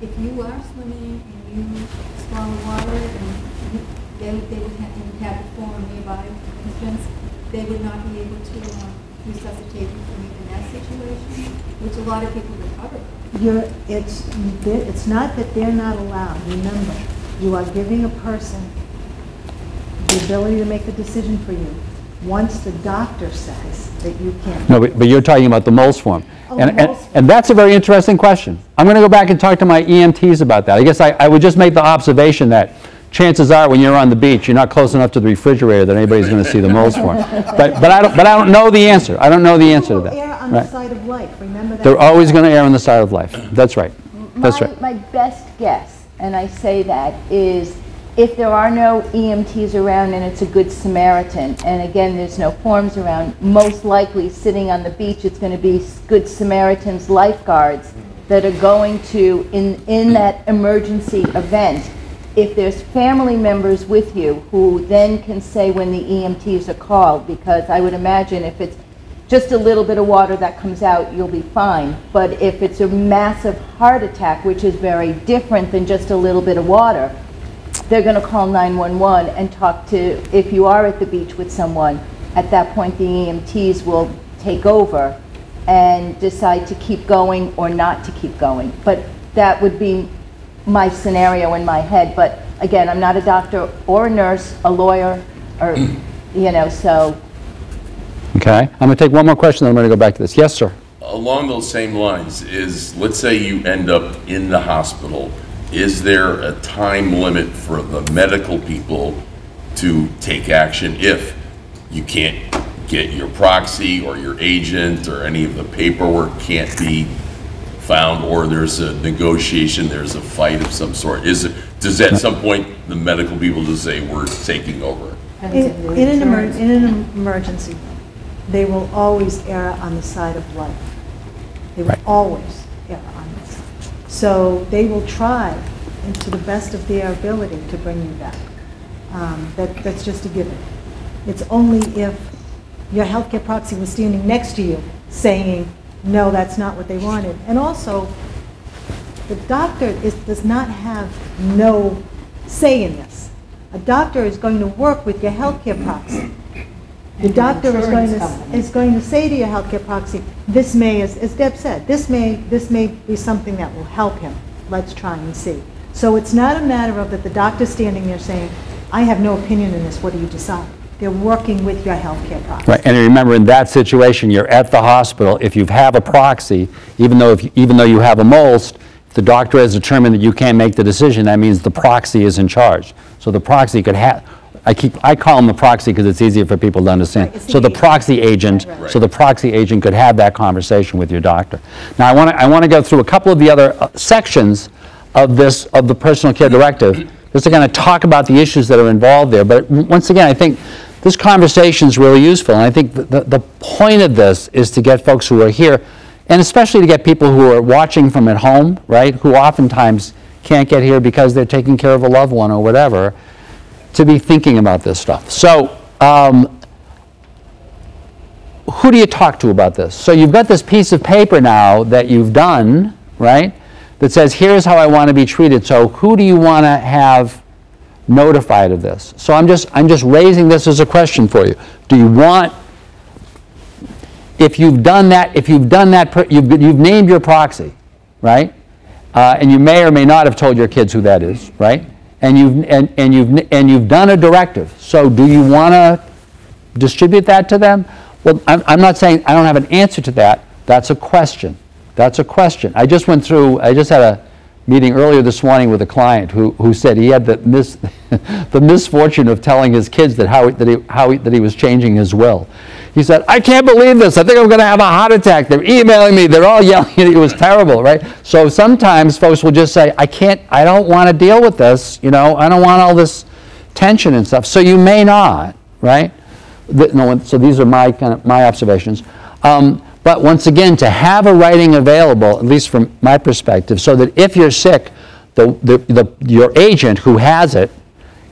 if you are swimming and you swallow water and you- they, they would have, and you have the form nearby, for instance, they would not be able to um, resuscitate you from even that situation, which a lot of people recover. You're, it's, it's not that they're not allowed. Remember, you are giving a person the ability to make the decision for you. Once the doctor says that you can't. no, but but you're talking about the MOLST form. Oh, And, and, form. and that's a very interesting question. I'm going to go back and talk to my EMTs about that. I guess I, I would just make the observation that chances are, when you're on the beach, you're not close enough to the refrigerator that anybody's going to see the MOLST form. But, but I don't, but I don't know the answer. I don't know the answer to that. will err on the side of life, remember that. They're always going to err on the side of life. That's right. That's My, right. my best guess, and I say that, is if there are no EMTs around and it's a good Samaritan, and again, there's no forms around, most likely sitting on the beach, it's going to be good Samaritans, lifeguards that are going to, in, in that emergency event, if there's family members with you who then can say when the EMTs are called, because I would imagine if it's just a little bit of water that comes out, you'll be fine. But if it's a massive heart attack, which is very different than just a little bit of water, they're going to call 911 and talk to, if you are at the beach with someone, at that point, the EMTs will take over and decide to keep going or not to keep going. But that would be my scenario in my head. But again, I'm not a doctor or a nurse, a lawyer, or, you know, so Okay? I'm going to take one more question, then I'm going to go back to this. Yes, sir? Along those same lines is, let's say you end up in the hospital, is there a time limit for the medical people to take action if you can't get your proxy or your agent or any of the paperwork can't be found or there's a negotiation, there's a fight of some sort? Is it, does at some point the medical people just say, we're taking over? In in an emer, in an emergency, they will always err on the side of life. They will Right. always err on this. So they will try, and to the best of their ability, to bring you back. Um, That, that's just a given. It's only if your healthcare proxy was standing next to you saying, no, that's not what they wanted. And also, the doctor is, does not have no say in this. A doctor is going to work with your healthcare proxy. The doctor is going to, is going to say to your healthcare proxy, this may, as as Deb said, this may, this may be something that will help him. Let's try and see. So it's not a matter of that the doctor's standing there saying, I have no opinion in this, what do you decide? They're working with your healthcare proxy. Right, and remember, in that situation, you're at the hospital. If you have a proxy, even though, if you- even though you have a MOLST, if the doctor has determined that you can't make the decision, that means the proxy is in charge. So the proxy could have, I keep, I call him the proxy because it's easier for people to understand. Right, So the agent. proxy agent, right. so the proxy agent could have that conversation with your doctor. Now, I want to, I want to go through a couple of the other uh, sections of this, of the personal care directive, just to kind of talk about the issues that are involved there. But once again, I think this conversation is really useful, and I think the, the point of this is to get folks who are here, and especially to get people who are watching from at home, right, who oftentimes can't get here because they're taking care of a loved one or whatever, to be thinking about this stuff. So, um, who do you talk to about this? So you've got this piece of paper now that you've done, right, that says, here's how I want to be treated. So who do you want to have notified of this? So I'm just, I'm just raising this as a question for you. Do you want, if you've done that, if you've done that, you've, you've named your proxy, right? Uh, and you may or may not have told your kids who that is, right? And you've, and, and you've, and you've done a directive. So do you want to distribute that to them? Well, I'm, I'm not saying I don't have an answer to that. That's a question. That's a question. I just went through, I just had a meeting earlier this morning with a client who, who said he had the mis, the misfortune of telling his kids that how, that he, how he, that he was changing his will. He said, I can't believe this. I think I'm going to have a heart attack. They're emailing me. They're all yelling. It was terrible, right? So sometimes folks will just say, I can't, I don't want to deal with this. You know, I don't want all this tension and stuff. So you may not, right? Th- No, so these are my kind of, my observations. Um, But once again, to have a writing available, at least from my perspective, so that if you're sick, the, the, the- your agent who has it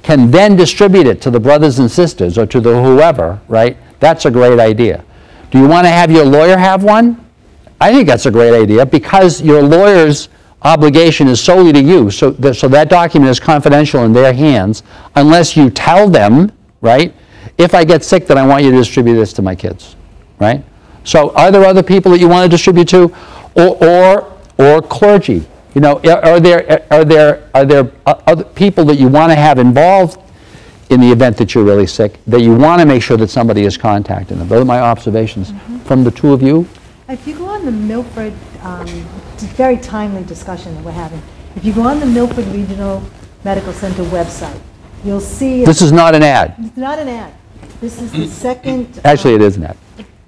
can then distribute it to the brothers and sisters or to the whoever, right? That's a great idea. Do you want to have your lawyer have one? I think that's a great idea because your lawyer's obligation is solely to you. So, so that document is confidential in their hands unless you tell them, right? If I get sick, then I want you to distribute this to my kids, right? So are there other people that you want to distribute to? Or, or, or clergy? You know, are there, are there, are there other people that you want to have involved in the event that you're really sick, that you want to make sure that somebody is contacting them? Those are my observations. Mm-hmm. From the two of you? If you go on the Milford, um, it's a very timely discussion that we're having. If you go on the Milford Regional Medical Center website, you'll see. This is not an ad. It's not an ad. This is the second. Actually, it uh, is an ad.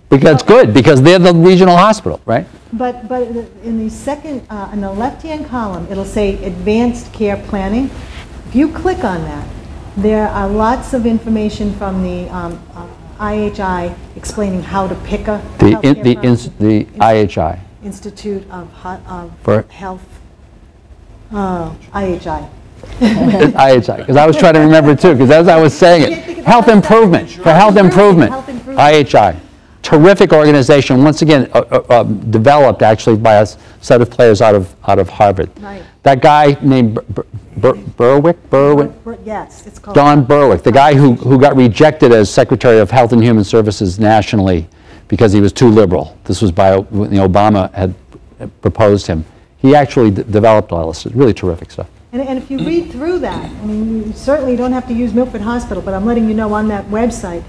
Because it's good, because they're the regional hospital, right? But, but in the second, uh, in the left-hand column, it'll say Advanced Care Planning. If you click on that, there are lots of information from the um, uh, IHI explaining how to pick a The, in- the, ins- the IHI. Institute of of For- Health, oh, IHI. IHI, because I was trying to remember it too, because as I was saying it, health improvement, for health improvement, Health improvement. IHI. Terrific organization, once again, uh, uh, uh, developed actually by a set of players out of, out of Harvard. Right. That guy named Bur- Bur- Berwick, Berwick, Yes, it's called. Don Berwick, the guy who, who got rejected as Secretary of Health and Human Services nationally because he was too liberal. This was by, when the Obama had proposed him. He actually d- developed all this, It's really terrific stuff. And, and if you read through that, I mean, you certainly don't have to use Milford Hospital, but I'm letting you know on that website,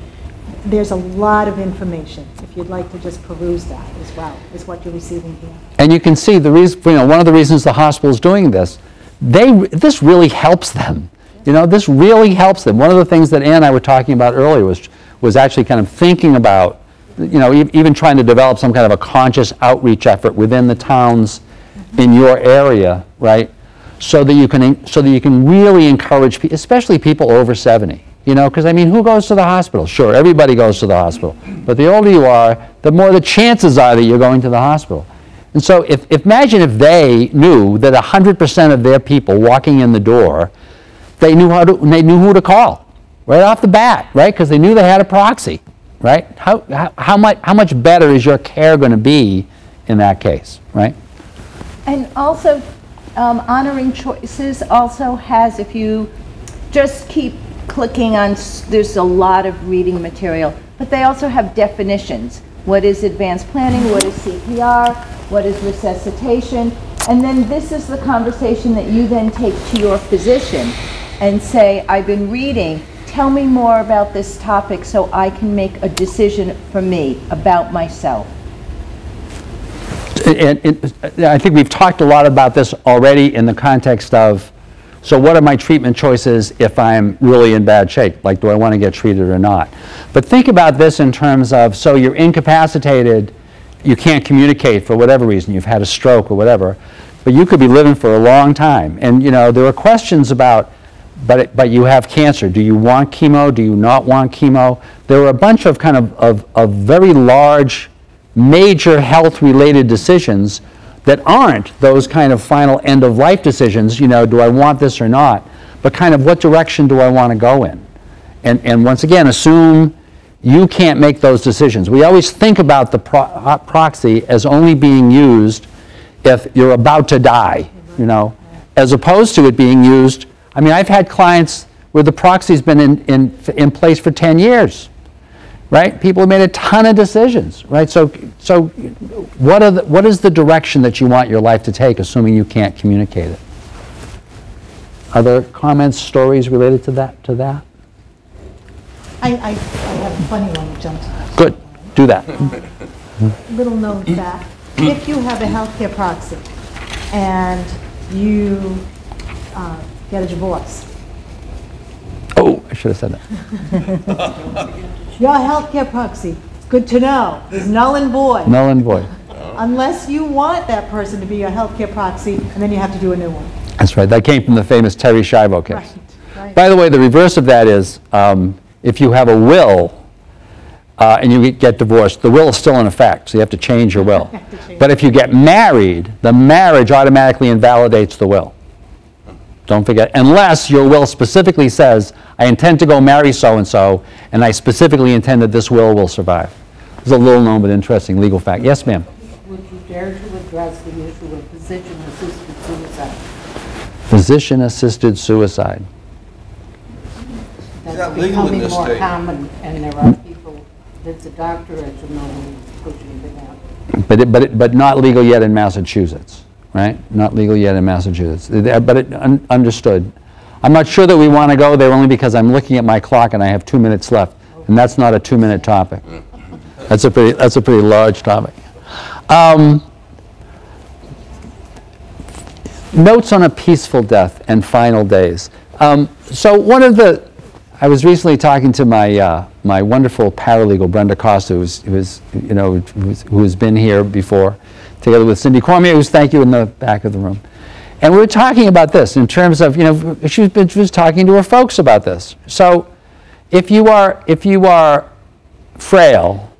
there's a lot of information, if you'd like to just peruse that as well, is what you're receiving here. And you can see the reason, you know, one of the reasons the hospital is doing this, they, this really helps them. You know, this really helps them. One of the things that Ann and I were talking about earlier was, was actually kind of thinking about, you know, e- even trying to develop some kind of a conscious outreach effort within the towns mm-hmm. in your area, right? So that you can, so that you can really encourage, pe- especially people over 70. You know, because I mean, who goes to the hospital? Sure, everybody goes to the hospital. But the older you are, the more the chances are that you're going to the hospital. And so if, if imagine if they knew that 100% of their people walking in the door, they knew how to, they knew who to call right off the bat, right? Because they knew they had a proxy, right? How, how, how much, how much better is your care going to be in that case, right? And also, um, honoring choices also has, if you just keep clicking on, there's a lot of reading material, but they also have definitions. What is advanced planning? What is CPR? What is resuscitation? And then this is the conversation that you then take to your physician and say, I've been reading, tell me more about this topic so I can make a decision for me about myself. And, and uh, I think we've talked a lot about this already in the context of, so what are my treatment choices if I'm really in bad shape? Like, do I want to get treated or not? But think about this in terms of, so you're incapacitated, you can't communicate for whatever reason, you've had a stroke or whatever, but you could be living for a long time. And, you know, there are questions about, but, it- but you have cancer. Do you want chemo? Do you not want chemo? There are a bunch of kind of, of, of very large, major health-related decisions that aren't those kind of final end-of-life decisions, you know, do I want this or not? But kind of what direction do I want to go in? And, and once again, assume you can't make those decisions. We always think about the pro- uh, proxy as only being used if you're about to die, you know, as opposed to it being used, I mean, I've had clients where the proxy's been in, in, in place for 10 years, right? People have made a ton of decisions, right? So, so what, are the, what is the direction that you want your life to take, assuming you can't communicate it? Other comments, stories related to that? To that? I, I, I have a funny one that jumps out. Good. do that. little known fact, if you have a healthcare proxy and you uh, get a divorce, Oh, I should have said that. your healthcare proxy, it's good to know, is null and void. Null and void. Unless you want that person to be your healthcare proxy, and then you have to do a new one. That's right. That came from the famous Terri Schiavo case. Right, right. By the way, the reverse of that is um, if you have a will uh, and you get divorced, the will is still in effect, so you have to change your will. But if you get married, the marriage automatically invalidates the will. Don't forget, unless your will specifically says, I intend to go marry so-and-so, and I specifically intend that this will will survive. It's a little known but interesting legal fact. Yes, ma'am? Would you dare to address the issue of physician-assisted suicide? Physician-assisted suicide. not That's legal in becoming this more state. common, and there are mm. people, that's a doctor, as you know, who's pushing it out. But, it, but, it, but not legal yet in Massachusetts, right? Not legal yet in Massachusetts. But it, un, understood. I'm not sure that we want to go there only because I'm looking at my clock and I have two minutes left, and that's not a two-minute topic. That's a pretty, that's a pretty large topic. Um, notes on a peaceful death and final days. Um, so one of the, I was recently talking to my uh, my wonderful paralegal Brenda Costa, who's who's you know who's, who has been here before, together with Cindy Cormier, who's thank you in the back of the room, and we were talking about this in terms of you know she was, talking to her folks about this. So if you are if you are frail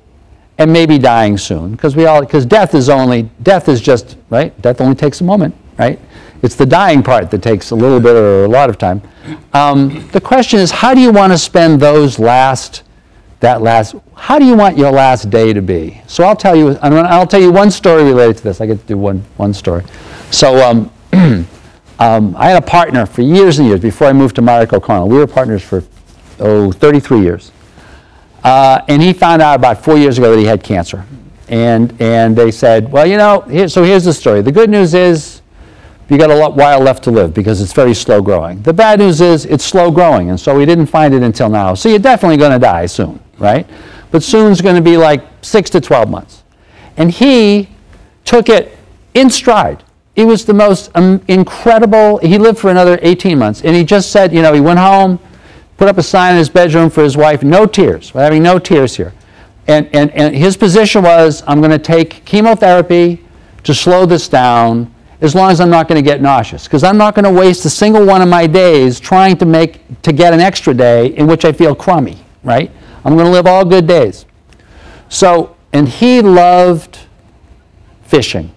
and maybe dying soon because we all because death is only death is just right? Death only takes a moment right? It's the dying part that takes a little bit or a lot of time. Um, the question is how do you want to spend those last that last how do you want your last day to be so i'll tell you i'll tell you one story related to this i get to do one one story so um, um, i had a partner for years and years before i moved to Mark o'connell we were partners for oh 33 years uh, and he found out about four years ago that he had cancer. And, and they said, well, you know, here, so here's the story. The good news is you got a lot while left to live because it's very slow growing. The bad news is it's slow growing, and so we didn't find it until now. So you're definitely going to die soon, right? But soon's going to be like six to 12 months. And he took it in stride. It was the most um, incredible. He lived for another 18 months, and he just said, you know, he went home, put up a sign in his bedroom for his wife, no tears. We're having no tears here. And, and, and his position was, I'm going to take chemotherapy to slow this down as long as I'm not going to get nauseous. Because I'm not going to waste a single one of my days trying to make, to get an extra day in which I feel crummy, right? I'm going to live all good days. So, and he loved fishing.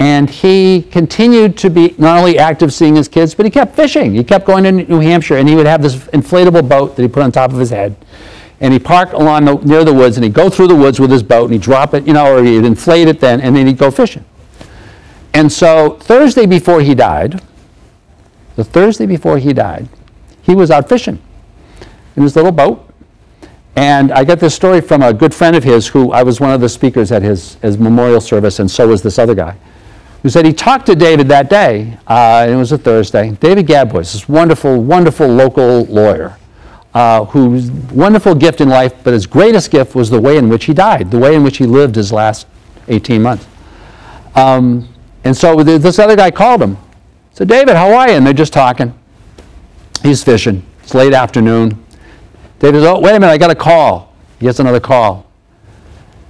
And he continued to be not only active seeing his kids, but he kept fishing. He kept going to New Hampshire, and he would have this inflatable boat that he put on top of his head. And he'd park along the, near the woods, and he'd go through the woods with his boat, and he'd drop it, you know, or he'd inflate it then, and then he'd go fishing. And so Thursday before he died, the Thursday before he died, he was out fishing in his little boat. And I got this story from a good friend of his who I was one of the speakers at his, his memorial service, and so was this other guy who said he talked to David that day, uh, it was a Thursday. David Gadbois, this wonderful, wonderful local lawyer, uh, whose wonderful gift in life, but his greatest gift was the way in which he died, the way in which he lived his last 18 months. Um, and so th- this other guy called him. Said, David, how are you? And they're just talking. He's fishing. It's late afternoon. David says, oh, wait a minute, I got a call. He gets another call.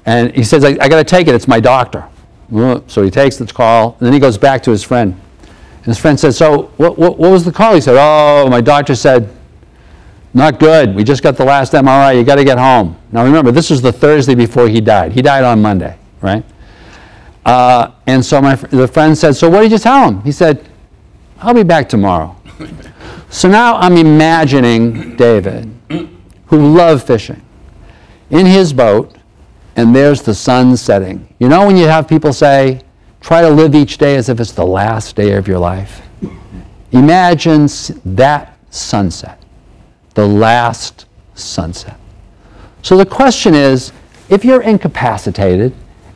And he says, I, I got to take it. It's my doctor. So he takes the call, and then he goes back to his friend. And his friend says, so what, what, what was the call? He said, oh, my doctor said, not good. We just got the last MRI. You got to get home. Now remember, this was the Thursday before he died. He died on Monday, right? Uh, and so my, the friend said, so what did you tell him? He said, I'll be back tomorrow. so now I'm imagining David, who love fishing, in his boat, and there's the sun setting. You know when you have people say, try to live each day as if it's the last day of your life? Imagine that sunset, the last sunset. So the question is, if you're incapacitated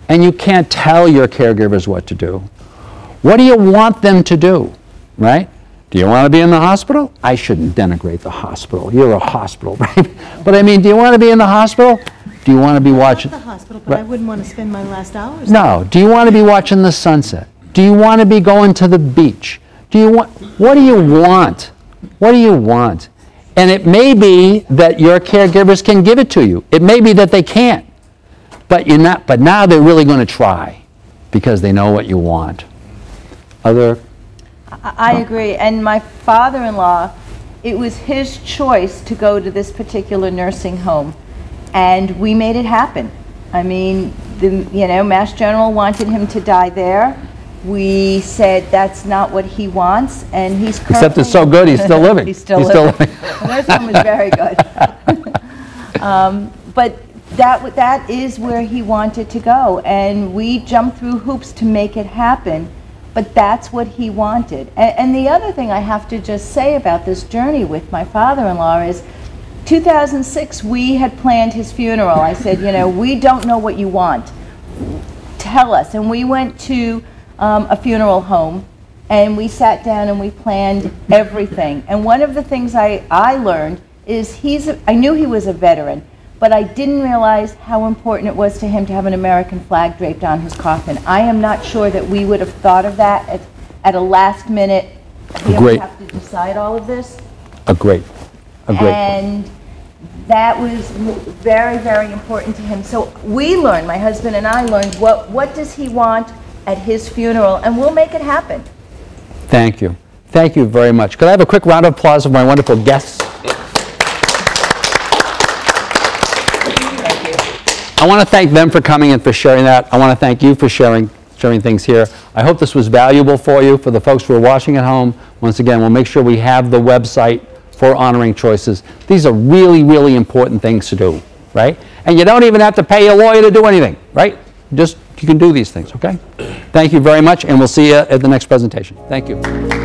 and you can't tell your caregivers what to do, what do you want them to do, right? Do you want to be in the hospital? I shouldn't denigrate the hospital. You're a hospital, right? But I mean, do you want to be in the hospital? Do you want to be watching? the hospital, but I wouldn't want to spend my last hours. No. Do you want to be watching the sunset? Do you want to be going to the beach? Do you want, what do you want? What do you want? And it may be that your caregivers can give it to you. It may be that they can't. But you're not, but now they're really going to try because they know what you want. Other, I agree, and my father-in-law, it was his choice to go to this particular nursing home, and we made it happen. I mean, the, you know, Mass General wanted him to die there. We said that's not what he wants, and he's currently... Except it's so good, he's still living. He's still He's still living. The nursing home is very good. Um, But that, that is where he wanted to go, and we jumped through hoops to make it happen, but that's what he wanted. A- And the other thing I have to just say about this journey with my father-in-law is, 2006, we had planned his funeral. I said, you know, we don't know what you want. Tell us. And we went to um, a funeral home, and we sat down and we planned everything. And one of the things I, I learned is he's, a, I knew he was a veteran, but I didn't realize how important it was to him to have an American flag draped on his coffin. I am not sure that we would have thought of that at, at a last minute. Here we have to decide all of this. a great, a great. And that was very, very important to him. So we learned, my husband and I learned, what, what does he want at his funeral, and we'll make it happen. Thank you. Thank you very much. Could I have a quick round of applause of my wonderful guests? I want to thank them for coming and for sharing that. I want to thank you for sharing, sharing things here. I hope this was valuable for you. For the folks who are watching at home, once again, we'll make sure we have the website for honoring choices. These are really, really important things to do, right? And you don't even have to pay a lawyer to do anything, right? Just, you can do these things, okay? Thank you very much, and we'll see you at the next presentation. Thank you.